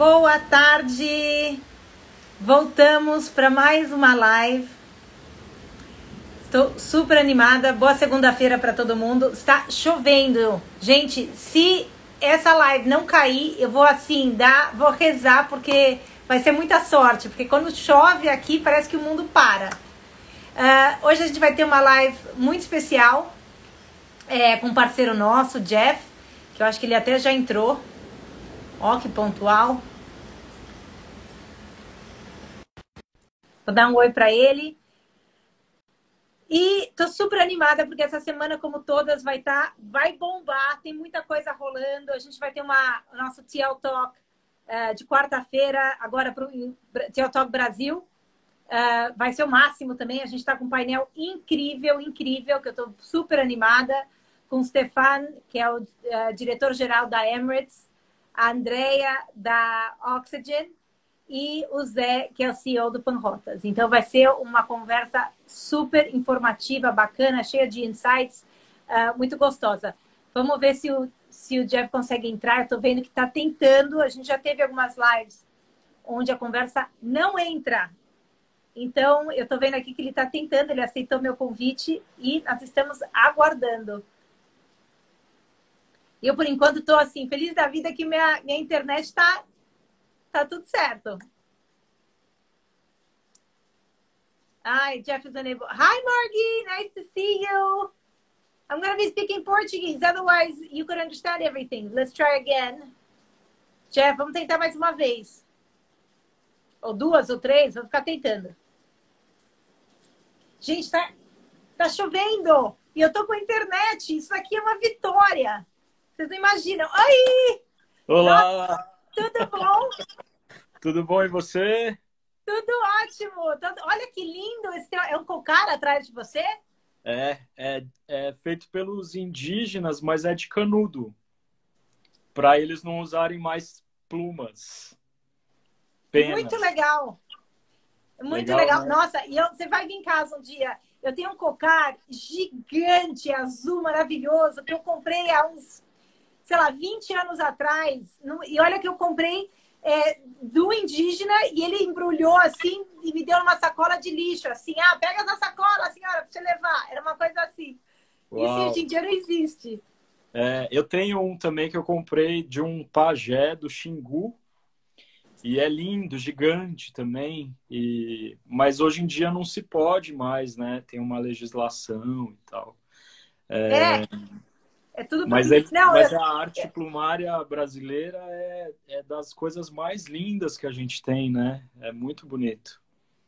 Boa tarde! Voltamos para mais uma live. Estou super animada. Boa segunda-feira para todo mundo. Está chovendo. Gente, se essa live não cair, eu vou assim, dar, vou rezar porque vai ser muita sorte, porque quando chove aqui parece que o mundo para. Uh, hoje a gente vai ter uma live muito especial é, com um parceiro nosso, Jeff, que eu acho que ele até já entrou. Ó, que pontual. Vou dar um oi para ele. E tô super animada porque essa semana, como todas, vai estar, tá, vai bombar. Tem muita coisa rolando. A gente vai ter uma nosso TL Talk uh, de quarta-feira agora para o TL Talk Brasil. Uh, vai ser o máximo também. A gente está com um painel incrível, incrível, que eu estou super animada com o Stefan, que é o uh, diretor-geral da Emirates, a Andrea da Oxygen e o Zé, que é o CEO do Panrotas. Então vai ser uma conversa super informativa, bacana, cheia de insights, uh, muito gostosa. Vamos ver se o, se o Jeff consegue entrar. Estou vendo que está tentando. A gente já teve algumas lives onde a conversa não entra. Então, eu estou vendo aqui que ele está tentando, ele aceitou meu convite e nós estamos aguardando. Eu, por enquanto, estou assim, feliz da vida que minha, minha internet está tá tudo certo. Hi, Jeff is unable. Hi, Margie. Nice to see you. I'm going to be speaking Portuguese. Otherwise, you could understand everything. Let's try again. Jeff, vamos tentar mais uma vez. Ou duas, ou três. Vamos ficar tentando. Gente, tá, tá chovendo. E eu tô com internet. Isso aqui é uma vitória. Vocês não imaginam. Oi! Olá! Tudo bom? Tudo bom e você? Tudo ótimo! Olha que lindo! Esse é um cocar atrás de você? É, é, é feito pelos indígenas, mas é de canudo. Para eles não usarem mais plumas. Penas. Muito legal! Muito legal. legal. Né? Nossa, e eu, você vai vir em casa um dia. Eu tenho um cocar gigante, azul, maravilhoso, que eu comprei há uns sei lá, 20 anos atrás, e olha que eu comprei é, do indígena e ele embrulhou assim e me deu uma sacola de lixo, assim, ah, pega essa sacola, senhora, pra você levar. Era uma coisa assim. Uau. Isso hoje em dia não existe. É, eu tenho um também que eu comprei de um pajé do Xingu. E é lindo, gigante também. E... Mas hoje em dia não se pode mais, né? Tem uma legislação e tal. É. é é tudo mas, é, não, mas eu... a arte plumária brasileira é, é das coisas mais lindas que a gente tem, né? É muito bonito.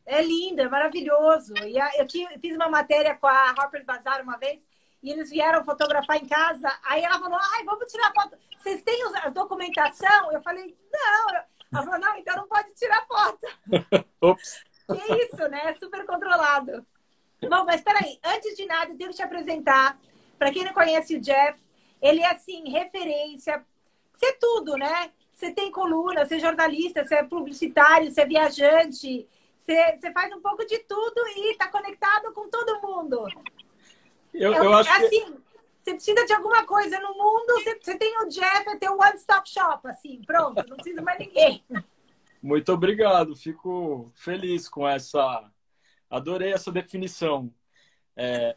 É lindo, é maravilhoso. E eu fiz uma matéria com a Harper's Bazaar uma vez e eles vieram fotografar em casa. Aí ela falou: ai, vamos tirar foto. Vocês têm a documentação? Eu falei: não. Ela falou: não, então não pode tirar foto. Ops. Que isso, né? Super controlado. Bom, mas peraí, antes de nada, eu tenho que te apresentar. Para quem não conhece o Jeff, ele é assim, referência. Você é tudo, né? Você tem coluna, você é jornalista, você é publicitário, você é viajante, você, você faz um pouco de tudo e está conectado com todo mundo. Eu, é, eu acho assim, que... você precisa de alguma coisa no mundo, você, você tem o Jeff, é o one-stop shop, assim, pronto, não precisa mais ninguém. Muito obrigado, fico feliz com essa. Adorei essa definição. É,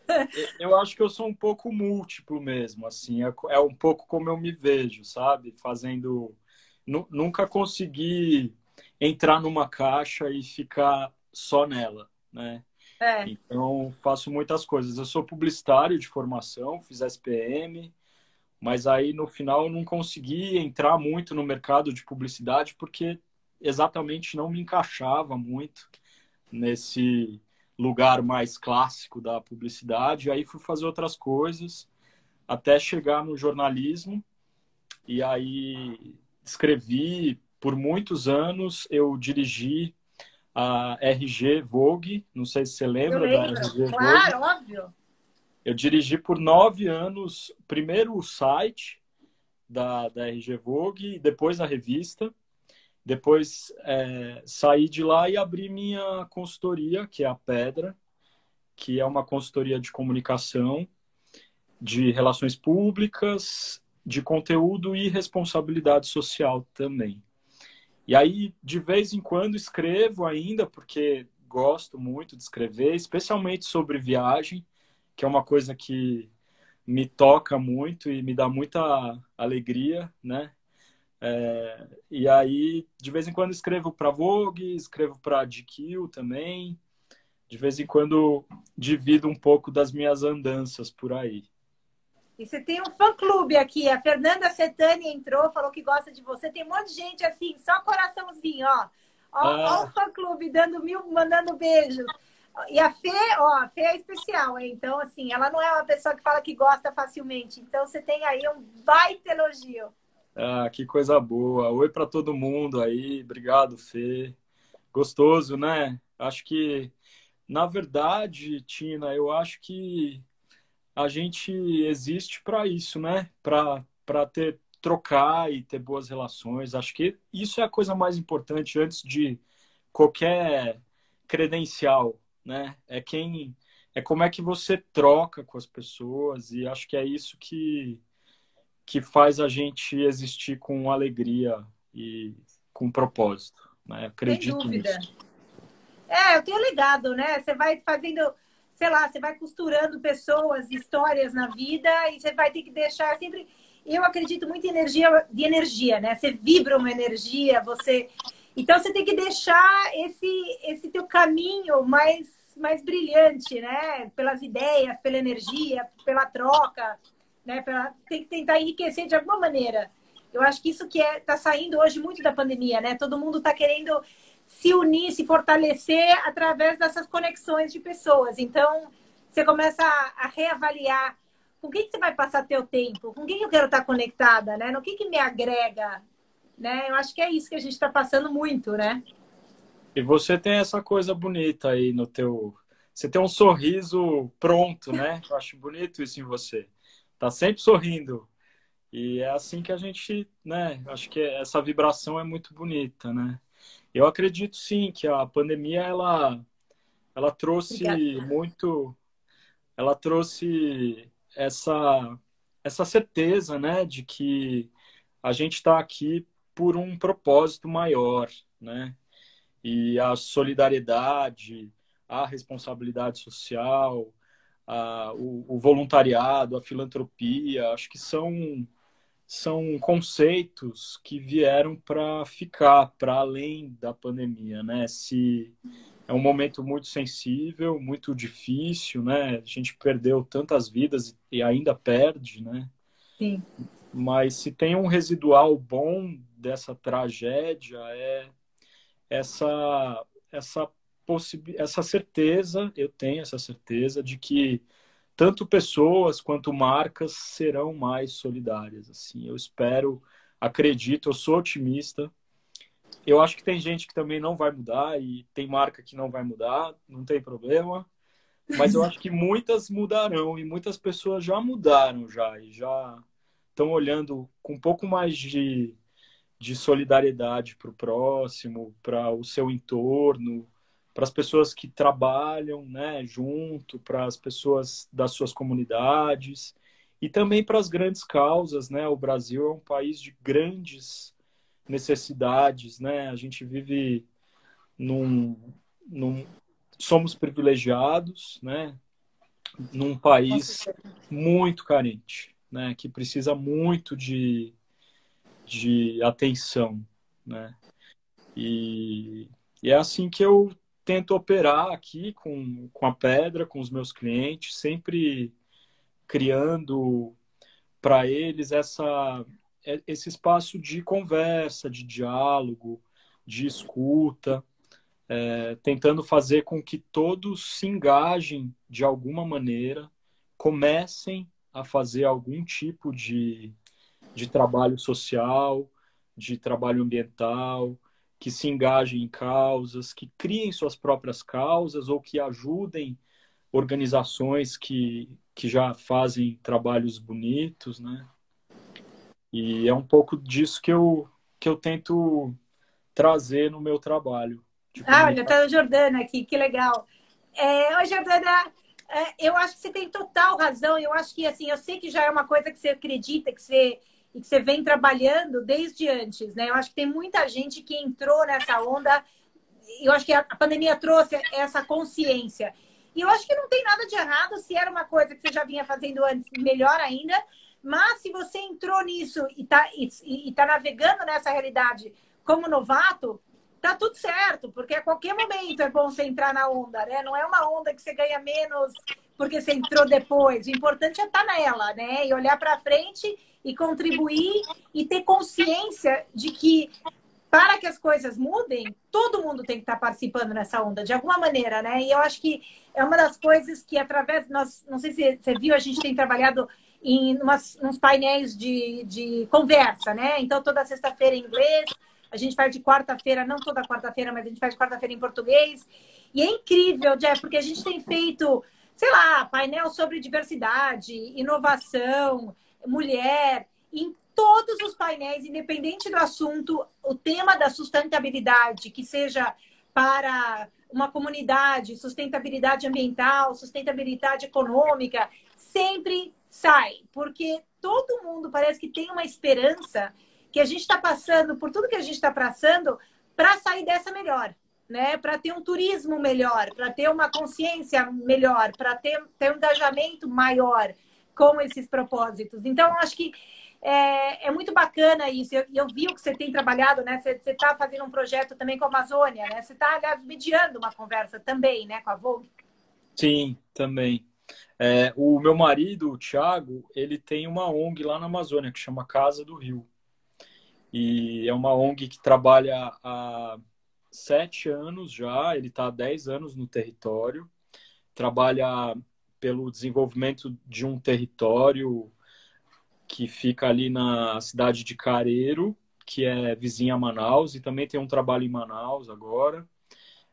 eu acho que eu sou um pouco múltiplo mesmo, assim, é, é um pouco como eu me vejo, sabe? Fazendo. Nunca consegui entrar numa caixa e ficar só nela, né? É. Então, faço muitas coisas. Eu sou publicitário de formação, fiz SPM, mas aí no final eu não consegui entrar muito no mercado de publicidade porque exatamente não me encaixava muito nesse lugar mais clássico da publicidade. Aí fui fazer outras coisas até chegar no jornalismo. E aí escrevi por muitos anos. Eu dirigi a RG Vogue. Não sei se você lembra da RG claro, Vogue. óbvio. Eu dirigi por nove anos, primeiro o site da, da RG Vogue, depois a revista. Depois é, saí de lá e abri minha consultoria, que é a Pedra, que é uma consultoria de comunicação, de relações públicas, de conteúdo e responsabilidade social também. E aí, de vez em quando, escrevo ainda, porque gosto muito de escrever, especialmente sobre viagem, que é uma coisa que me toca muito e me dá muita alegria, né? É, e aí, de vez em quando, escrevo para Vogue, escrevo para GQ também. De vez em quando, divido um pouco das minhas andanças por aí. E você tem um fã-clube aqui. A Fernanda Setani entrou, falou que gosta de você. Tem um monte de gente assim, só coraçãozinho, ó. Ó, ah. ó o fã-clube dando mil, mandando beijos. E a Fê, ó, a Fê é especial, hein? Então, assim, ela não é uma pessoa que fala que gosta facilmente. Então, você tem aí um baita elogio. Ah, que coisa boa. Oi para todo mundo aí. Obrigado, Fê. Gostoso, né? Acho que, na verdade, Tina, eu acho que a gente existe para isso, né? Para ter trocar e ter boas relações. Acho que isso é a coisa mais importante antes de qualquer credencial, né? É quem é como é que você troca com as pessoas e acho que é isso que que faz a gente existir com alegria e com propósito, né? Acredito Sem dúvida. nisso. É, eu tenho ligado, né? Você vai fazendo sei lá, você vai costurando pessoas, histórias na vida e você vai ter que deixar sempre. Eu acredito muito em energia de energia, né? Você vibra uma energia, você. Então você tem que deixar esse esse teu caminho mais mais brilhante, né? Pelas ideias, pela energia, pela troca, né? Pela... Tem que tentar enriquecer de alguma maneira. Eu acho que isso que é tá saindo hoje muito da pandemia, né? Todo mundo está querendo se unir, se fortalecer através dessas conexões de pessoas. Então, você começa a, a reavaliar com quem que você vai passar teu tempo, com quem eu quero estar conectada, né? No que que me agrega, né? Eu acho que é isso que a gente está passando muito, né? E você tem essa coisa bonita aí no teu, você tem um sorriso pronto, né? Eu acho bonito isso em você. Tá sempre sorrindo. E é assim que a gente, né? Acho que essa vibração é muito bonita, né? Eu acredito sim que a pandemia ela, ela trouxe Obrigada. muito, ela trouxe essa, essa certeza, né, de que a gente está aqui por um propósito maior, né? E a solidariedade, a responsabilidade social, a, o, o voluntariado, a filantropia, acho que são são conceitos que vieram para ficar para além da pandemia, né? Se é um momento muito sensível, muito difícil, né? A gente perdeu tantas vidas e ainda perde, né? Sim. Mas se tem um residual bom dessa tragédia é essa essa essa certeza, eu tenho essa certeza de que tanto pessoas quanto marcas serão mais solidárias. Assim, eu espero, acredito, eu sou otimista. Eu acho que tem gente que também não vai mudar e tem marca que não vai mudar, não tem problema. Mas eu acho que muitas mudarão e muitas pessoas já mudaram já e já estão olhando com um pouco mais de, de solidariedade para o próximo, para o seu entorno, para as pessoas que trabalham né, junto, para as pessoas das suas comunidades e também para as grandes causas. Né? O Brasil é um país de grandes necessidades. Né? A gente vive num, num somos privilegiados, né? num país muito carente, né? que precisa muito de, de atenção. Né? E, e é assim que eu tento operar aqui com, com a pedra, com os meus clientes, sempre criando para eles essa, é, esse espaço de conversa, de diálogo, de escuta, é, tentando fazer com que todos se engajem de alguma maneira, comecem a fazer algum tipo de, de trabalho social, de trabalho ambiental, que se engajem em causas, que criem suas próprias causas ou que ajudem organizações que, que já fazem trabalhos bonitos, né? E é um pouco disso que eu, que eu tento trazer no meu trabalho. Ah, olha, tá o Jordana aqui, que legal. É, oi, Jordana, é, eu acho que você tem total razão. Eu acho que, assim, eu sei que já é uma coisa que você acredita, que você e que você vem trabalhando desde antes, né? Eu acho que tem muita gente que entrou nessa onda. Eu acho que a pandemia trouxe essa consciência. E eu acho que não tem nada de errado se era uma coisa que você já vinha fazendo antes, melhor ainda. Mas se você entrou nisso e está e, e tá navegando nessa realidade como novato, tá tudo certo, porque a qualquer momento é bom você entrar na onda, né? Não é uma onda que você ganha menos porque você entrou depois. O importante é estar tá nela, né? E olhar para frente e contribuir e ter consciência de que para que as coisas mudem, todo mundo tem que estar participando nessa onda, de alguma maneira, né? E eu acho que é uma das coisas que, através, nós, não sei se você viu, a gente tem trabalhado em umas, uns painéis de, de conversa, né? Então, toda sexta-feira em inglês, a gente faz de quarta-feira, não toda quarta-feira, mas a gente faz de quarta-feira em português. E é incrível, Jeff, porque a gente tem feito, sei lá, painel sobre diversidade, inovação, mulher, em todos os painéis, independente do assunto, o tema da sustentabilidade, que seja para uma comunidade, sustentabilidade ambiental, sustentabilidade econômica, sempre sai, porque todo mundo parece que tem uma esperança que a gente está passando por tudo que a gente está passando para sair dessa melhor, né? Para ter um turismo melhor, para ter uma consciência melhor, para ter, ter um engajamento maior com esses propósitos. Então, acho que é, é, muito bacana isso. Eu, eu vi o que você tem trabalhado, né? Você está fazendo um projeto também com a Amazônia, né? Você está, mediando uma conversa também, né, com a Vogue. Sim, também. É, o meu marido, o Thiago, ele tem uma ONG lá na Amazônia que chama Casa do Rio. E é uma ONG que trabalha há sete anos já, ele está há dez anos no território, trabalha pelo desenvolvimento de um território que fica ali na cidade de Careiro, que é vizinha a Manaus, e também tem um trabalho em Manaus agora.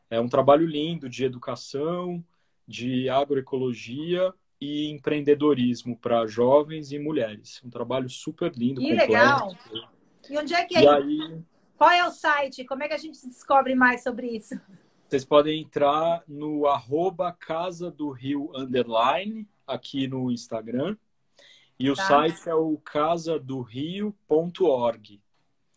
É um trabalho lindo de educação, de agroecologia e empreendedorismo para jovens e mulheres. Um trabalho super lindo. Que completo. legal! E onde é que é? Aí... Qual é o site? Como é que a gente descobre mais sobre isso? Vocês podem entrar no arroba Casa do Rio Underline, aqui no Instagram. E o tá. site é o casadorio.org.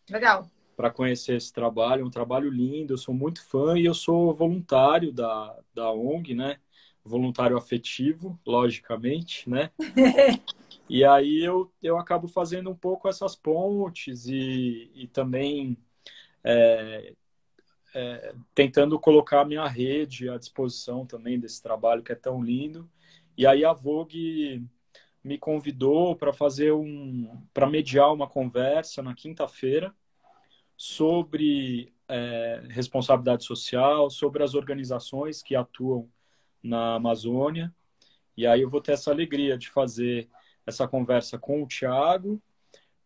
Legal. Para conhecer esse trabalho, é um trabalho lindo, eu sou muito fã e eu sou voluntário da, da ONG, né? Voluntário afetivo, logicamente, né? e aí eu, eu acabo fazendo um pouco essas pontes e, e também é, é, tentando colocar a minha rede à disposição também desse trabalho que é tão lindo. E aí a Vogue me convidou para fazer um para mediar uma conversa na quinta-feira sobre é, responsabilidade social, sobre as organizações que atuam na Amazônia. E aí eu vou ter essa alegria de fazer essa conversa com o Tiago,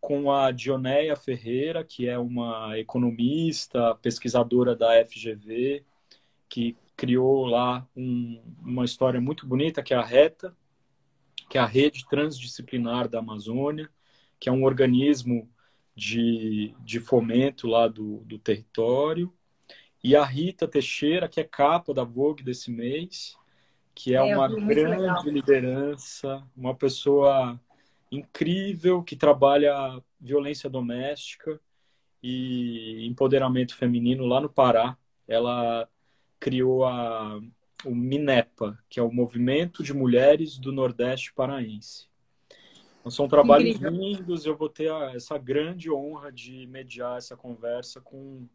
com a Dioneia Ferreira, que é uma economista, pesquisadora da FGV, que criou lá um, uma história muito bonita, que é a RETA, que é a Rede Transdisciplinar da Amazônia, que é um organismo de, de fomento lá do, do território. E a Rita Teixeira, que é capa da Vogue desse mês, que é, é uma grande liderança, uma pessoa incrível que trabalha violência doméstica e empoderamento feminino lá no Pará. Ela criou a o MINEPA, que é o Movimento de Mulheres do Nordeste Paraense. Então, são trabalhos Incrível. lindos, eu vou ter a, essa grande honra de mediar essa conversa com,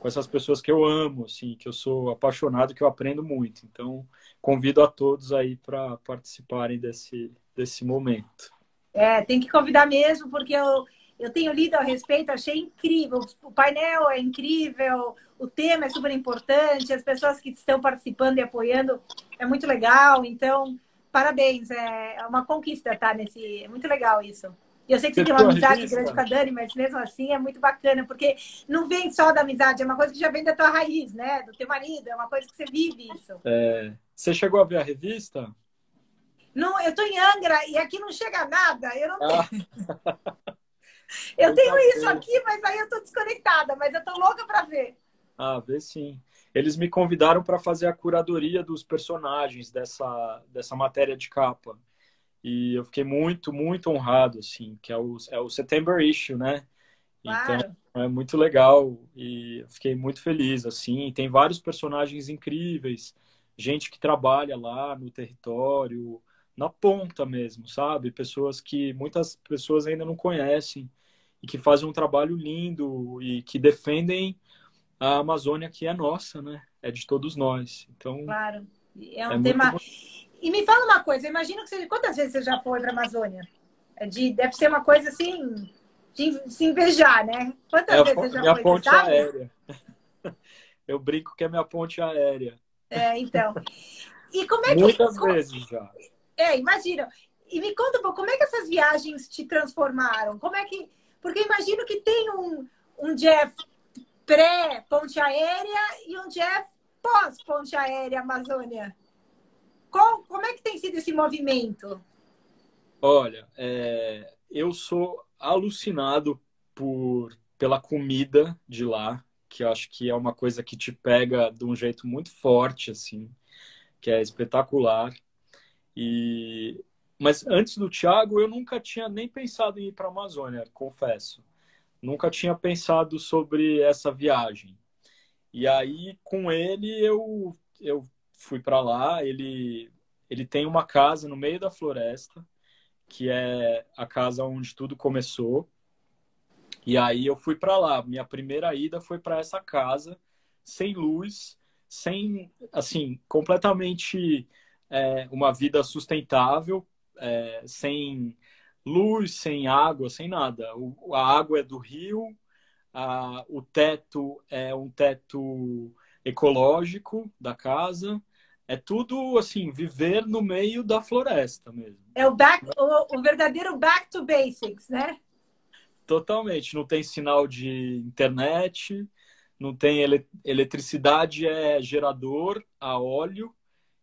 com essas pessoas que eu amo, assim, que eu sou apaixonado, que eu aprendo muito. Então, convido a todos aí para participarem desse, desse momento. É, tem que convidar mesmo, porque eu, eu tenho lido a respeito, achei incrível. O painel é incrível, o tema é super importante, as pessoas que estão participando e apoiando é muito legal. Então, parabéns, é uma conquista tá, nesse. É muito legal isso. E eu sei que você, você tem uma amizade grande com a Dani, mas mesmo assim é muito bacana, porque não vem só da amizade, é uma coisa que já vem da tua raiz, né? Do teu marido, é uma coisa que você vive isso. É... Você chegou a ver a revista? Não, eu tô em Angra e aqui não chega nada. Eu não tenho. Ah. Eu tenho isso aqui, mas aí eu tô desconectada, mas eu tô louca para ver. Ah, vê sim. Eles me convidaram para fazer a curadoria dos personagens dessa, dessa matéria de capa. E eu fiquei muito, muito honrado, assim, que é o, é o September Issue, né? Claro. Então, é muito legal e fiquei muito feliz, assim. Tem vários personagens incríveis, gente que trabalha lá no território, na ponta mesmo, sabe? Pessoas que muitas pessoas ainda não conhecem e que fazem um trabalho lindo e que defendem a Amazônia que é nossa, né? É de todos nós. Então, claro. É um é tema. Muito... E me fala uma coisa, imagino que você. Quantas vezes você já foi para a Amazônia? É de... Deve ser uma coisa assim de se invejar, né? Quantas é vezes você já minha foi? ponte aérea. Eu brinco que é minha ponte aérea. É, então. E como é que. Muitas vezes já. É, imagina. E me conta um pouco, como é que essas viagens te transformaram? Como é que. Porque imagino que tem um, um Jeff pré-ponte aérea e um Jeff pós-ponte aérea Amazônia. Qual, como é que tem sido esse movimento? Olha, é, eu sou alucinado por pela comida de lá, que eu acho que é uma coisa que te pega de um jeito muito forte, assim, que é espetacular. E mas antes do Thiago, eu nunca tinha nem pensado em ir para a Amazônia, confesso. Nunca tinha pensado sobre essa viagem. E aí, com ele, eu, eu fui para lá. Ele, ele tem uma casa no meio da floresta, que é a casa onde tudo começou. E aí eu fui para lá. Minha primeira ida foi para essa casa, sem luz, sem, assim, completamente é, uma vida sustentável, é, sem luz, sem água, sem nada. O, a água é do rio, a, o teto é um teto ecológico da casa. É tudo assim, viver no meio da floresta mesmo. É o, back, o, o verdadeiro back to basics, né? Totalmente. Não tem sinal de internet, não tem ele, eletricidade, é gerador a óleo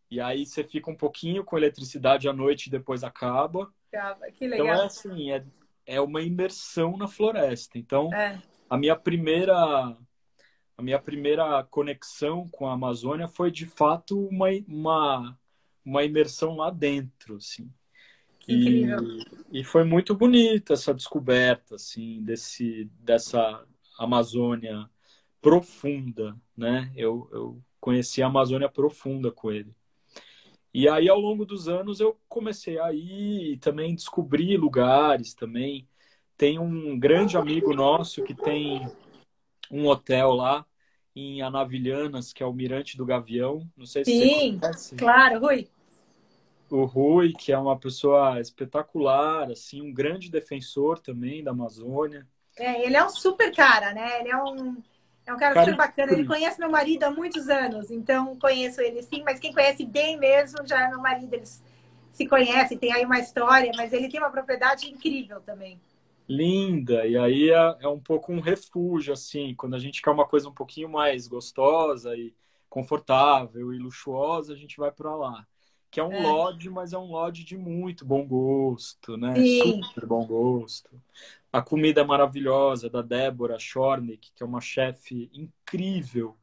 e aí você fica um pouquinho com eletricidade à noite e depois acaba. Acaba, que legal. Então é assim, é, é uma imersão na floresta. Então, é. a minha primeira a minha primeira conexão com a Amazônia foi de fato uma, uma, uma imersão lá dentro, assim. E, e, foi muito bonita essa descoberta, assim, desse, dessa Amazônia profunda, né? Eu, eu conheci a Amazônia profunda com ele. E aí, ao longo dos anos, eu comecei a ir e também descobri lugares também. Tem um grande amigo nosso que tem um hotel lá em Anavilhanas, que é o Mirante do Gavião. Não sei se Sim, você conhece. claro, Rui. O Rui, que é uma pessoa espetacular, assim, um grande defensor também da Amazônia. É, ele é um super cara, né? Ele é um é um cara, cara super bacana. Ele conhece meu marido há muitos anos, então conheço ele sim, mas quem conhece bem mesmo já é meu marido. Eles se conhecem, tem aí uma história, mas ele tem uma propriedade incrível também. Linda, e aí é, é um pouco um refúgio, assim, quando a gente quer uma coisa um pouquinho mais gostosa e confortável e luxuosa, a gente vai para lá. Que é um é. lodge, mas é um lodge de muito bom gosto, né? Sim. Super bom gosto. A comida maravilhosa da Débora Schornick, que é uma chefe incrível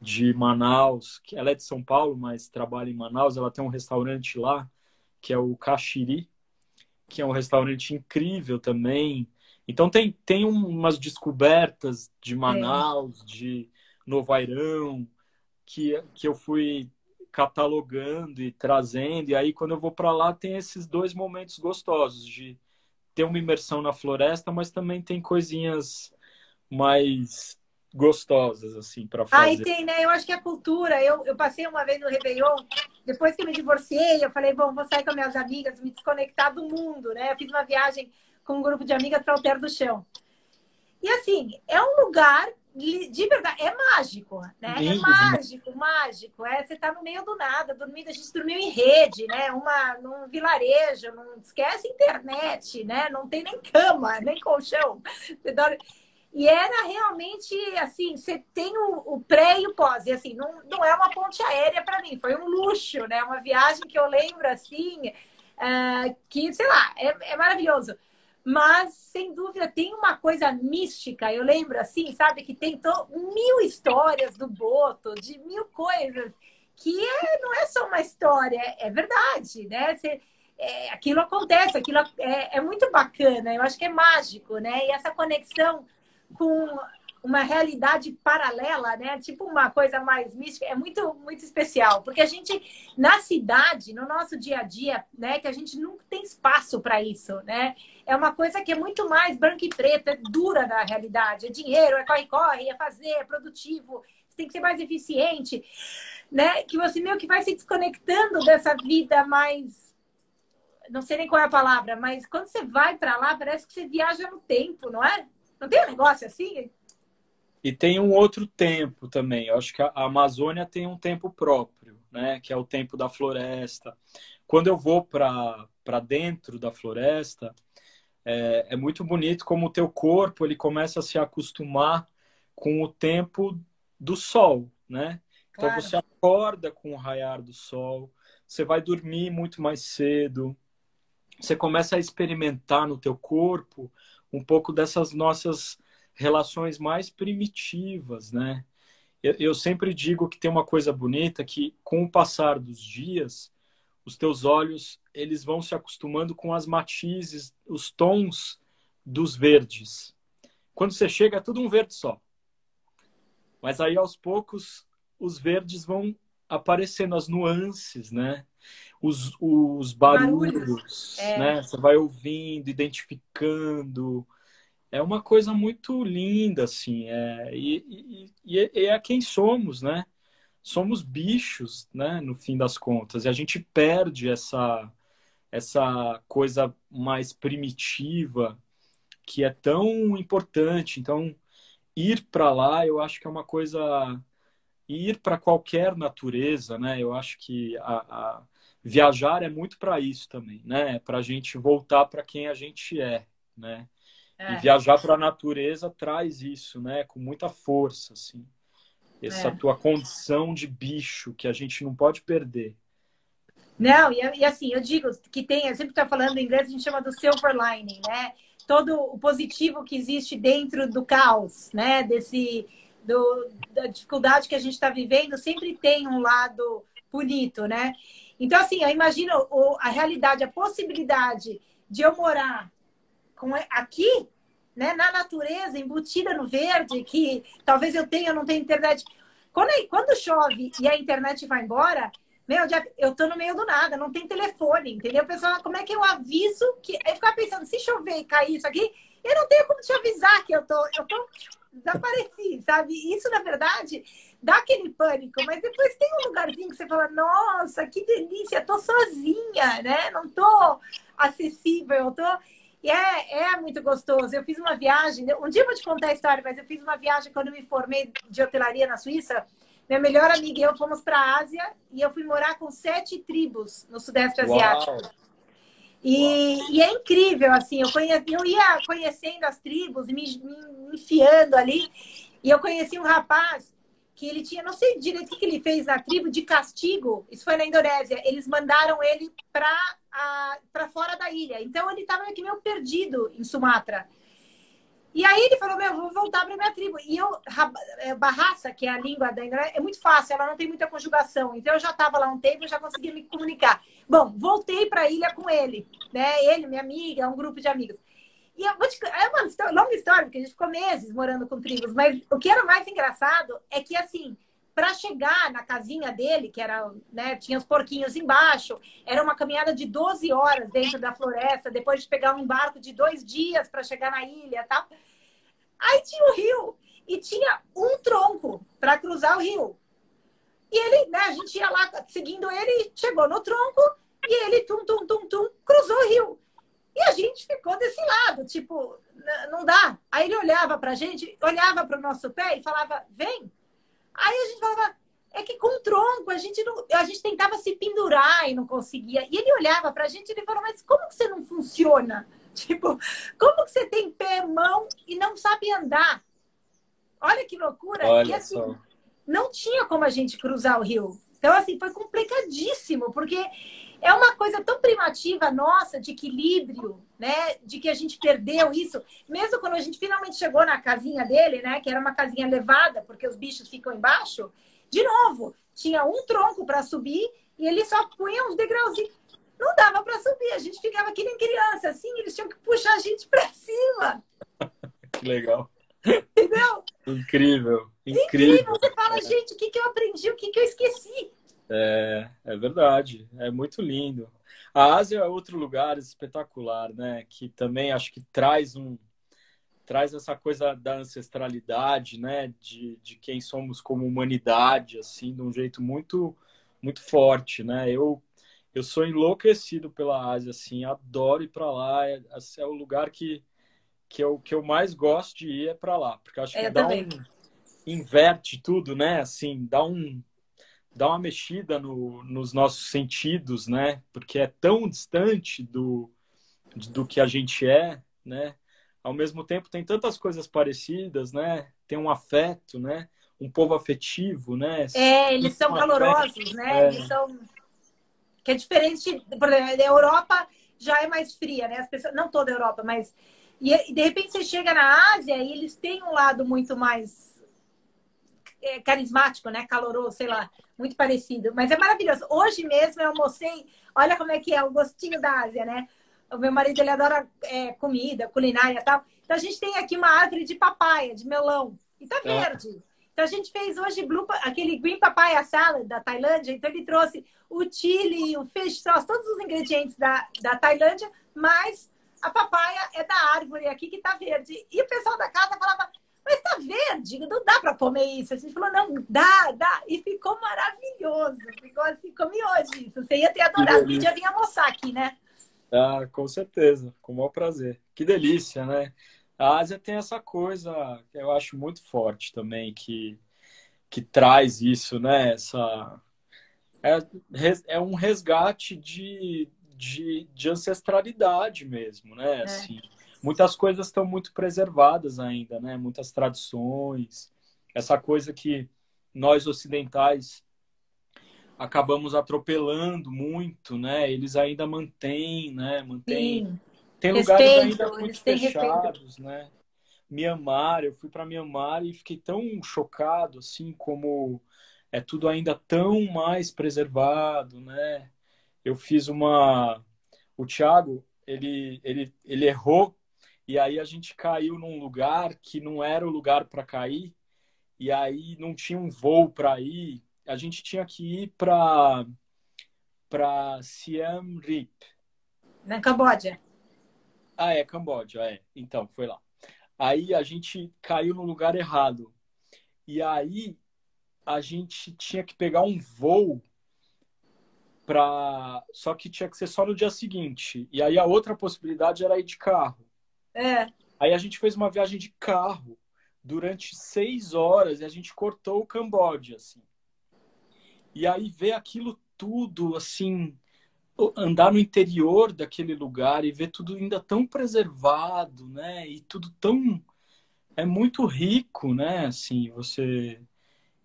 de Manaus, ela é de São Paulo, mas trabalha em Manaus. Ela tem um restaurante lá, que é o Caxiri, que é um restaurante incrível também. Então tem, tem umas descobertas de Manaus, é. de Novo Airão, que, que eu fui catalogando e trazendo. E aí, quando eu vou para lá, tem esses dois momentos gostosos de ter uma imersão na floresta, mas também tem coisinhas mais gostosas, assim, para fazer. Ah, e tem, né? Eu acho que a cultura. Eu, eu passei uma vez no Réveillon, depois que me divorciei, eu falei, bom, vou sair com minhas amigas, me desconectar do mundo, né? Eu fiz uma viagem com um grupo de amigas para Alter do Chão. E assim, é um lugar de verdade, é mágico, né? É mágico, mágico. É, você tá no meio do nada, dormindo, a gente dormiu em rede, né? Uma, num vilarejo, não esquece internet, né? Não tem nem cama, nem colchão. E era realmente assim, você tem o, o, pré e o pós. E assim, não, não é uma ponte aérea para mim, foi um luxo, né? Uma viagem que eu lembro assim, uh, que, sei lá, é, é maravilhoso. Mas, sem dúvida, tem uma coisa mística. Eu lembro, assim, sabe, que tem mil histórias do Boto, de mil coisas, que é, não é só uma história, é verdade, né? Você, é, aquilo acontece, aquilo é, é muito bacana, eu acho que é mágico, né? E essa conexão com uma realidade paralela, né? Tipo uma coisa mais mística, é muito muito especial, porque a gente na cidade, no nosso dia a dia, né, que a gente nunca tem espaço para isso, né? É uma coisa que é muito mais branco e preto, é dura na realidade, é dinheiro, é corre corre, é fazer, é produtivo, você tem que ser mais eficiente, né? Que você meio que vai se desconectando dessa vida mais não sei nem qual é a palavra, mas quando você vai para lá, parece que você viaja no tempo, não é? Não tem um negócio assim? E tem um outro tempo também. Eu acho que a Amazônia tem um tempo próprio, né? Que é o tempo da floresta. Quando eu vou para dentro da floresta, é, é, muito bonito como o teu corpo ele começa a se acostumar com o tempo do sol, né? Então claro. você acorda com o raiar do sol, você vai dormir muito mais cedo, você começa a experimentar no teu corpo um pouco dessas nossas relações mais primitivas, né? Eu, eu sempre digo que tem uma coisa bonita que com o passar dos dias, os teus olhos eles vão se acostumando com as matizes, os tons dos verdes. Quando você chega é tudo um verde só. Mas aí aos poucos os verdes vão aparecendo as nuances, né? Os, os barulhos, barulhos. É. né? Você vai ouvindo, identificando é uma coisa muito linda, assim, é, e, e, e, é quem somos, né? Somos bichos, né? No fim das contas, e a gente perde essa, essa coisa mais primitiva que é tão importante. Então, ir para lá, eu acho que é uma coisa. Ir para qualquer natureza, né? Eu acho que a, a viajar é muito para isso também, né? Para a gente voltar para quem a gente é, né? É. E viajar para a natureza traz isso, né? Com muita força, assim. Essa é. tua condição de bicho que a gente não pode perder. Não, e, e assim, eu digo que tem, eu sempre estou falando em inglês, a gente chama do silver lining, né? Todo o positivo que existe dentro do caos, né? Desse, do, da dificuldade que a gente está vivendo, sempre tem um lado bonito, né? Então, assim, eu imagino a realidade, a possibilidade de eu morar com aqui, né, na natureza, embutida no verde, que talvez eu tenha, eu não tenha internet. Quando, quando chove e a internet vai embora, meu, eu tô no meio do nada, não tem telefone, entendeu? Pessoal, como é que eu aviso que. Aí ficar pensando, se chover e cair isso aqui, eu não tenho como te avisar que eu tô, eu tô desapareci, sabe? Isso, na verdade, dá aquele pânico, mas depois tem um lugarzinho que você fala, nossa, que delícia, tô sozinha, né? Não tô acessível, tô. E é, é muito gostoso. Eu fiz uma viagem, um dia eu vou te contar a história, mas eu fiz uma viagem quando eu me formei de hotelaria na Suíça. Minha melhor amiga e eu fomos para a Ásia e eu fui morar com sete tribos no Sudeste Asiático. E, e, é incrível, assim, eu, conhe... eu ia conhecendo as tribos me, me enfiando ali. E eu conheci um rapaz que ele tinha, não sei direito o que ele fez na tribo, de castigo. Isso foi na Indonésia. Eles mandaram ele para fora da ilha. Então ele estava meio perdido em Sumatra. E aí ele falou: Meu, vou voltar para minha tribo. E eu, é, Barraça, que é a língua da Indonésia, é muito fácil, ela não tem muita conjugação. Então eu já estava lá um tempo, eu já conseguia me comunicar. Bom, voltei para a ilha com ele, né? Ele, minha amiga, um grupo de amigos. E eu vou te... é uma longa história, porque a gente ficou meses morando com tribos, mas o que era mais engraçado é que, assim, para chegar na casinha dele, que era, né, tinha os porquinhos embaixo, era uma caminhada de 12 horas dentro da floresta, depois de pegar um barco de dois dias para chegar na ilha tal. Aí tinha o rio e tinha um tronco para cruzar o rio. E ele, né, a gente ia lá seguindo ele, chegou no tronco e ele, tum, tum, tum, tum, cruzou o rio. E a gente ficou desse lado, tipo, não dá. Aí ele olhava pra gente, olhava para o nosso pé e falava, vem. Aí a gente falava, é que com o tronco a gente não, a gente tentava se pendurar e não conseguia. E ele olhava pra gente e ele falou, mas como que você não funciona? Tipo, como que você tem pé, mão e não sabe andar? Olha que loucura. Olha e assim, só. não tinha como a gente cruzar o rio. Então, assim, foi complicadíssimo, porque é uma coisa tão primativa nossa de equilíbrio, né? De que a gente perdeu isso. Mesmo quando a gente finalmente chegou na casinha dele, né? Que era uma casinha levada, porque os bichos ficam embaixo. De novo, tinha um tronco para subir e ele só punha uns degrauzinhos. não dava para subir. A gente ficava aqui nem criança, assim, eles tinham que puxar a gente para cima. que legal. Entendeu? Incrível, incrível. Incrível. Você fala, gente, o que, que eu aprendi, o que, que eu esqueci? É, é verdade. É muito lindo. A Ásia é outro lugar espetacular, né? Que também acho que traz um traz essa coisa da ancestralidade, né? De, de quem somos como humanidade, assim, de um jeito muito muito forte, né? Eu eu sou enlouquecido pela Ásia, assim, adoro ir para lá. É, é, o lugar que que eu, que eu mais gosto de ir é para lá, porque acho que é, dá também. um inverte tudo, né? Assim, dá um dá uma mexida no, nos nossos sentidos, né? Porque é tão distante do do que a gente é, né? Ao mesmo tempo tem tantas coisas parecidas, né? Tem um afeto, né? Um povo afetivo, né? É, eles são calorosos, afeto, né? É. Eles são que é diferente, por exemplo, a Europa já é mais fria, né? As pessoas, não toda a Europa, mas e, de repente você chega na Ásia e eles têm um lado muito mais é, carismático, né? Caloroso, sei lá, muito parecido. Mas é maravilhoso. Hoje mesmo eu almocei, olha como é que é o gostinho da Ásia, né? O meu marido ele adora é, comida, culinária e tal. Então a gente tem aqui uma árvore de papaya, de melão, e tá verde. Então a gente fez hoje blue, aquele green papaya salad da Tailândia. Então ele trouxe o chili, o fish sauce, todos os ingredientes da, da Tailândia, mas a papaya é da árvore aqui que tá verde. E o pessoal da casa falava, mas tá verde, não dá para comer isso. A gente falou, não, dá, dá. E ficou maravilhoso. Ficou assim, comi hoje isso. Você ia ter adorado. Um dia vir almoçar aqui, né? Ah, com certeza, com o maior prazer. Que delícia, né? A Ásia tem essa coisa que eu acho muito forte também, que, que traz isso, né? Essa, é, é um resgate de, de, de ancestralidade mesmo, né? É. Assim, muitas coisas estão muito preservadas ainda, né? Muitas tradições, essa coisa que nós ocidentais acabamos atropelando muito, né? Eles ainda mantêm, né? Mantêm. Sim. Tem lugares Respeito, ainda muito fechados, respeito. né? Mianmar, eu fui para Mianmar e fiquei tão chocado, assim, como é tudo ainda tão mais preservado, né? Eu fiz uma. O Thiago, ele, ele, ele errou e aí a gente caiu num lugar que não era o lugar para cair e aí não tinha um voo para ir. A gente tinha que ir para para Siem Reap. Na Camboja. Ah, é, Camboja, é. Então, foi lá. Aí a gente caiu no lugar errado. E aí a gente tinha que pegar um voo para só que tinha que ser só no dia seguinte. E aí a outra possibilidade era ir de carro. É. Aí a gente fez uma viagem de carro durante seis horas e a gente cortou o Camboja, assim. E aí ver aquilo tudo, assim, andar no interior daquele lugar e ver tudo ainda tão preservado, né? E tudo tão é muito rico, né? Assim, você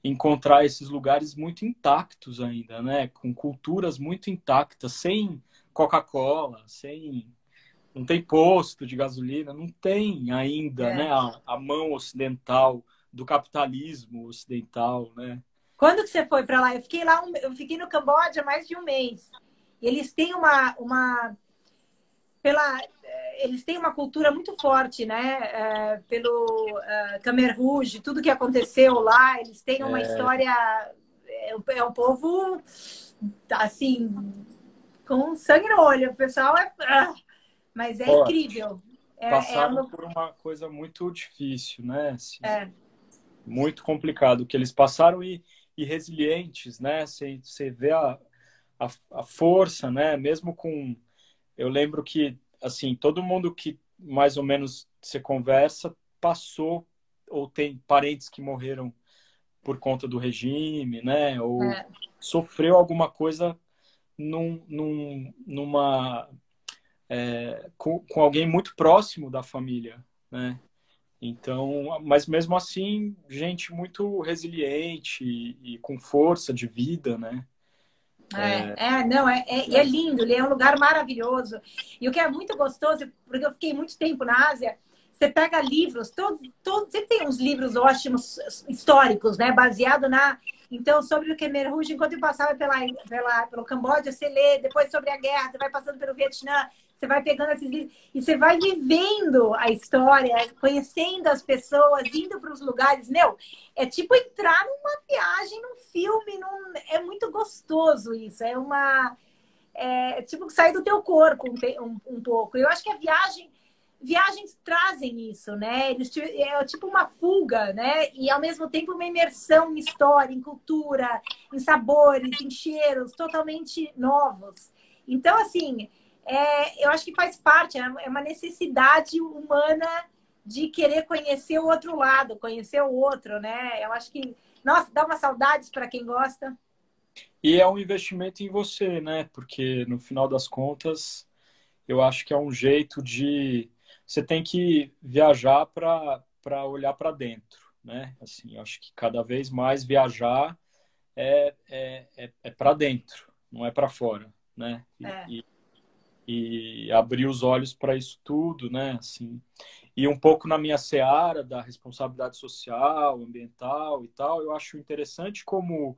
encontrar esses lugares muito intactos ainda, né? Com culturas muito intactas, sem Coca-Cola, sem não tem posto de gasolina, não tem ainda, é. né? A, a, mão ocidental do capitalismo ocidental, né? Quando que você foi para lá? Eu fiquei lá, eu fiquei no Camboja mais de um mês. Eles têm uma, uma pela eles têm uma cultura muito forte, né? É, pelo uh, Khmer Rouge, tudo que aconteceu lá, eles têm uma é... história. É, é um povo assim com sangue no olho. O pessoal é, ah, mas é incrível. É, passaram é uma... por uma coisa muito difícil, né? Assim, é. Muito complicado que eles passaram e, e resilientes, né? Você, você vê a, a, a força, né? Mesmo com eu lembro que assim, todo mundo que mais ou menos você conversa passou ou tem parentes que morreram por conta do regime, né? Ou é. sofreu alguma coisa num, num, numa é, com, com alguém muito próximo da família, né? Então, mas mesmo assim, gente muito resiliente e, e com força de vida, né? É, é, não, é, é, é lindo, é um lugar maravilhoso. E o que é muito gostoso, porque eu fiquei muito tempo na Ásia, você pega livros, todos, todos, você tem uns livros ótimos históricos, né? Baseado na Então, sobre o Khmer Rouge, enquanto eu passava pela, pela, pelo Camboja, você lê, depois sobre a guerra, você vai passando pelo Vietnã, você vai pegando esses livros e você vai vivendo a história, conhecendo as pessoas, indo para os lugares. Meu, é tipo entrar numa viagem, num filme, num... é muito gostoso isso. É uma. É tipo sair do teu corpo um, um, um pouco. Eu acho que a viagem viagens trazem isso, né? Eles, é tipo uma fuga, né? E ao mesmo tempo uma imersão em história, em cultura, em sabores, em cheiros totalmente novos. Então, assim, é, eu acho que faz parte, é, é uma necessidade humana de querer conhecer o outro lado, conhecer o outro, né? Eu acho que, nossa, dá uma saudades para quem gosta. E é um investimento em você, né? Porque no final das contas, eu acho que é um jeito de você tem que viajar para olhar para dentro, né? Assim, eu acho que cada vez mais viajar é, é, é, é para dentro, não é para fora, né? E, é. e, e, abrir os olhos para isso tudo, né? Assim, e um pouco na minha seara da responsabilidade social, ambiental e tal, eu acho interessante como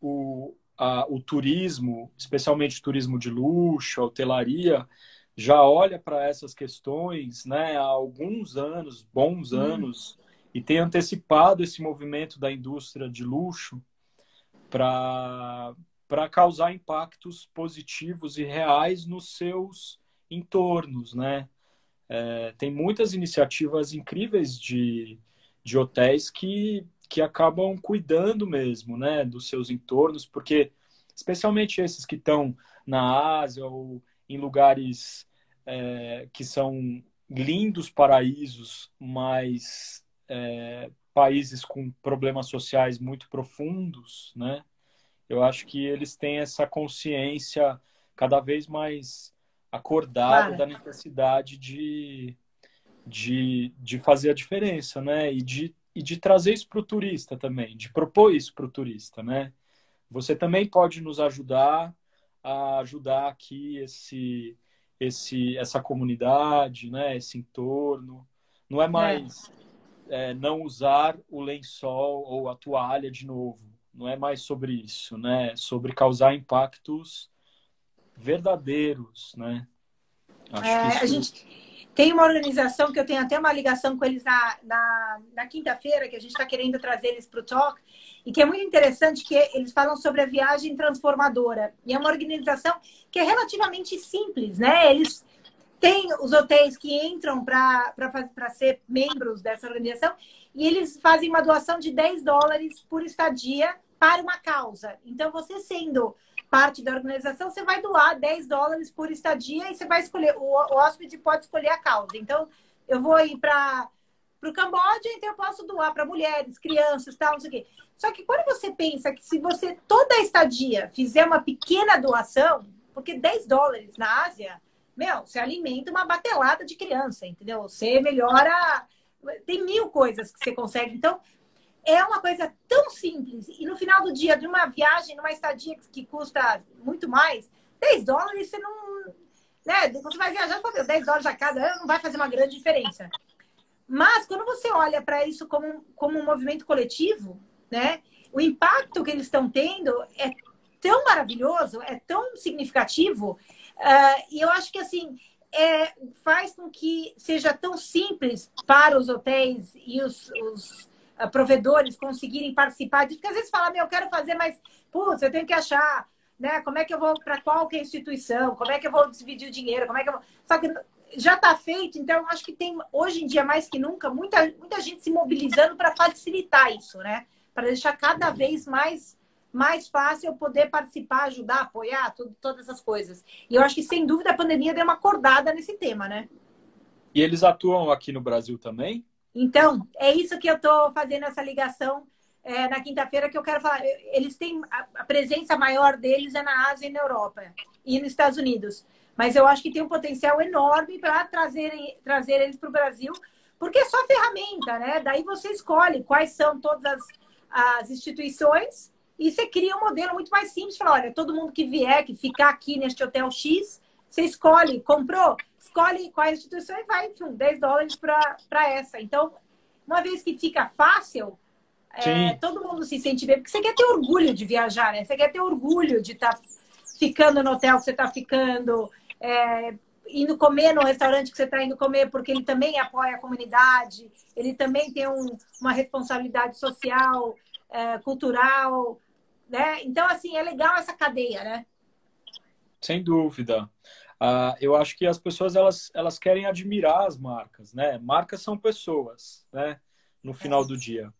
o, a, o turismo, especialmente o turismo de luxo, a hotelaria, já olha para essas questões né, há alguns anos, bons hum. anos, e tem antecipado esse movimento da indústria de luxo para causar impactos positivos e reais nos seus entornos. Né? É, tem muitas iniciativas incríveis de, de hotéis que, que acabam cuidando mesmo né, dos seus entornos, porque especialmente esses que estão na Ásia ou em lugares é, que são lindos paraísos, mas é, países com problemas sociais muito profundos, né? Eu acho que eles têm essa consciência cada vez mais acordada claro. da necessidade de, de, de fazer a diferença, né? E de, e de trazer isso para o turista também, de propor isso para o turista, né? Você também pode nos ajudar a ajudar aqui esse esse, essa comunidade, né, esse entorno. Não é mais é. É, não usar o lençol ou a toalha de novo. Não é mais sobre isso, né? É sobre causar impactos verdadeiros, né? É, isso... A gente tem uma organização que eu tenho até uma ligação com eles na, na, na quinta-feira, que a gente está querendo trazer eles para o Talk, e que é muito interessante que eles falam sobre a viagem transformadora. E é uma organização que é relativamente simples, né? Eles têm os hotéis que entram para ser membros dessa organização e eles fazem uma doação de 10 dólares por estadia para uma causa. Então, você sendo parte da organização, você vai doar 10 dólares por estadia e você vai escolher, o, o hóspede pode escolher a causa. Então, eu vou ir para o Camboja, então eu posso doar para mulheres, crianças, tal, não sei o quê. Só que quando você pensa que se você toda a estadia fizer uma pequena doação, porque 10 dólares na Ásia, meu, você alimenta uma batelada de criança, entendeu? Você melhora. Tem mil coisas que você consegue. Então, é uma coisa tão simples. E no final do dia, de uma viagem, numa estadia que custa muito mais, 10 dólares você não. Né? Quando você vai viajar, você 10 dólares a cada não vai fazer uma grande diferença. Mas quando você olha para isso como, como um movimento coletivo, né? O impacto que eles estão tendo é tão maravilhoso, é tão significativo, uh, e eu acho que assim é, faz com que seja tão simples para os hotéis e os, os provedores conseguirem participar disso, porque às vezes fala, meu, eu quero fazer, mas putz, eu tenho que achar, né? Como é que eu vou para qual que é a instituição? Como é que eu vou dividir o dinheiro? Como é que eu vou... Só que já está feito, então acho que tem hoje em dia mais que nunca muita, muita gente se mobilizando para facilitar isso, né? para deixar cada vez mais mais fácil eu poder participar, ajudar, apoiar, tudo, todas essas coisas. E eu acho que, sem dúvida, a pandemia deu uma acordada nesse tema, né? E eles atuam aqui no Brasil também? Então, é isso que eu estou fazendo essa ligação é, na quinta-feira que eu quero falar. Eles têm a, presença maior deles é na Ásia e na Europa e nos Estados Unidos. Mas eu acho que tem um potencial enorme para trazer, trazer eles para o Brasil, porque é só ferramenta, né? Daí você escolhe quais são todas as as instituições e você cria um modelo muito mais simples. Fala, olha, todo mundo que vier, que ficar aqui neste hotel X, você escolhe, comprou, escolhe qual instituição e vai, enfim, 10 dólares para essa. Então, uma vez que fica fácil, é, todo mundo se sente bem, porque você quer ter orgulho de viajar, né? Você quer ter orgulho de estar tá ficando no hotel que você está ficando, é, indo comer no restaurante que você está indo comer, porque ele também apoia a comunidade, ele também tem um, uma responsabilidade social, é, cultural, né? Então, assim, é legal essa cadeia, né? Sem dúvida. Uh, eu acho que as pessoas elas, elas querem admirar as marcas, né? Marcas são pessoas, né? No final do dia.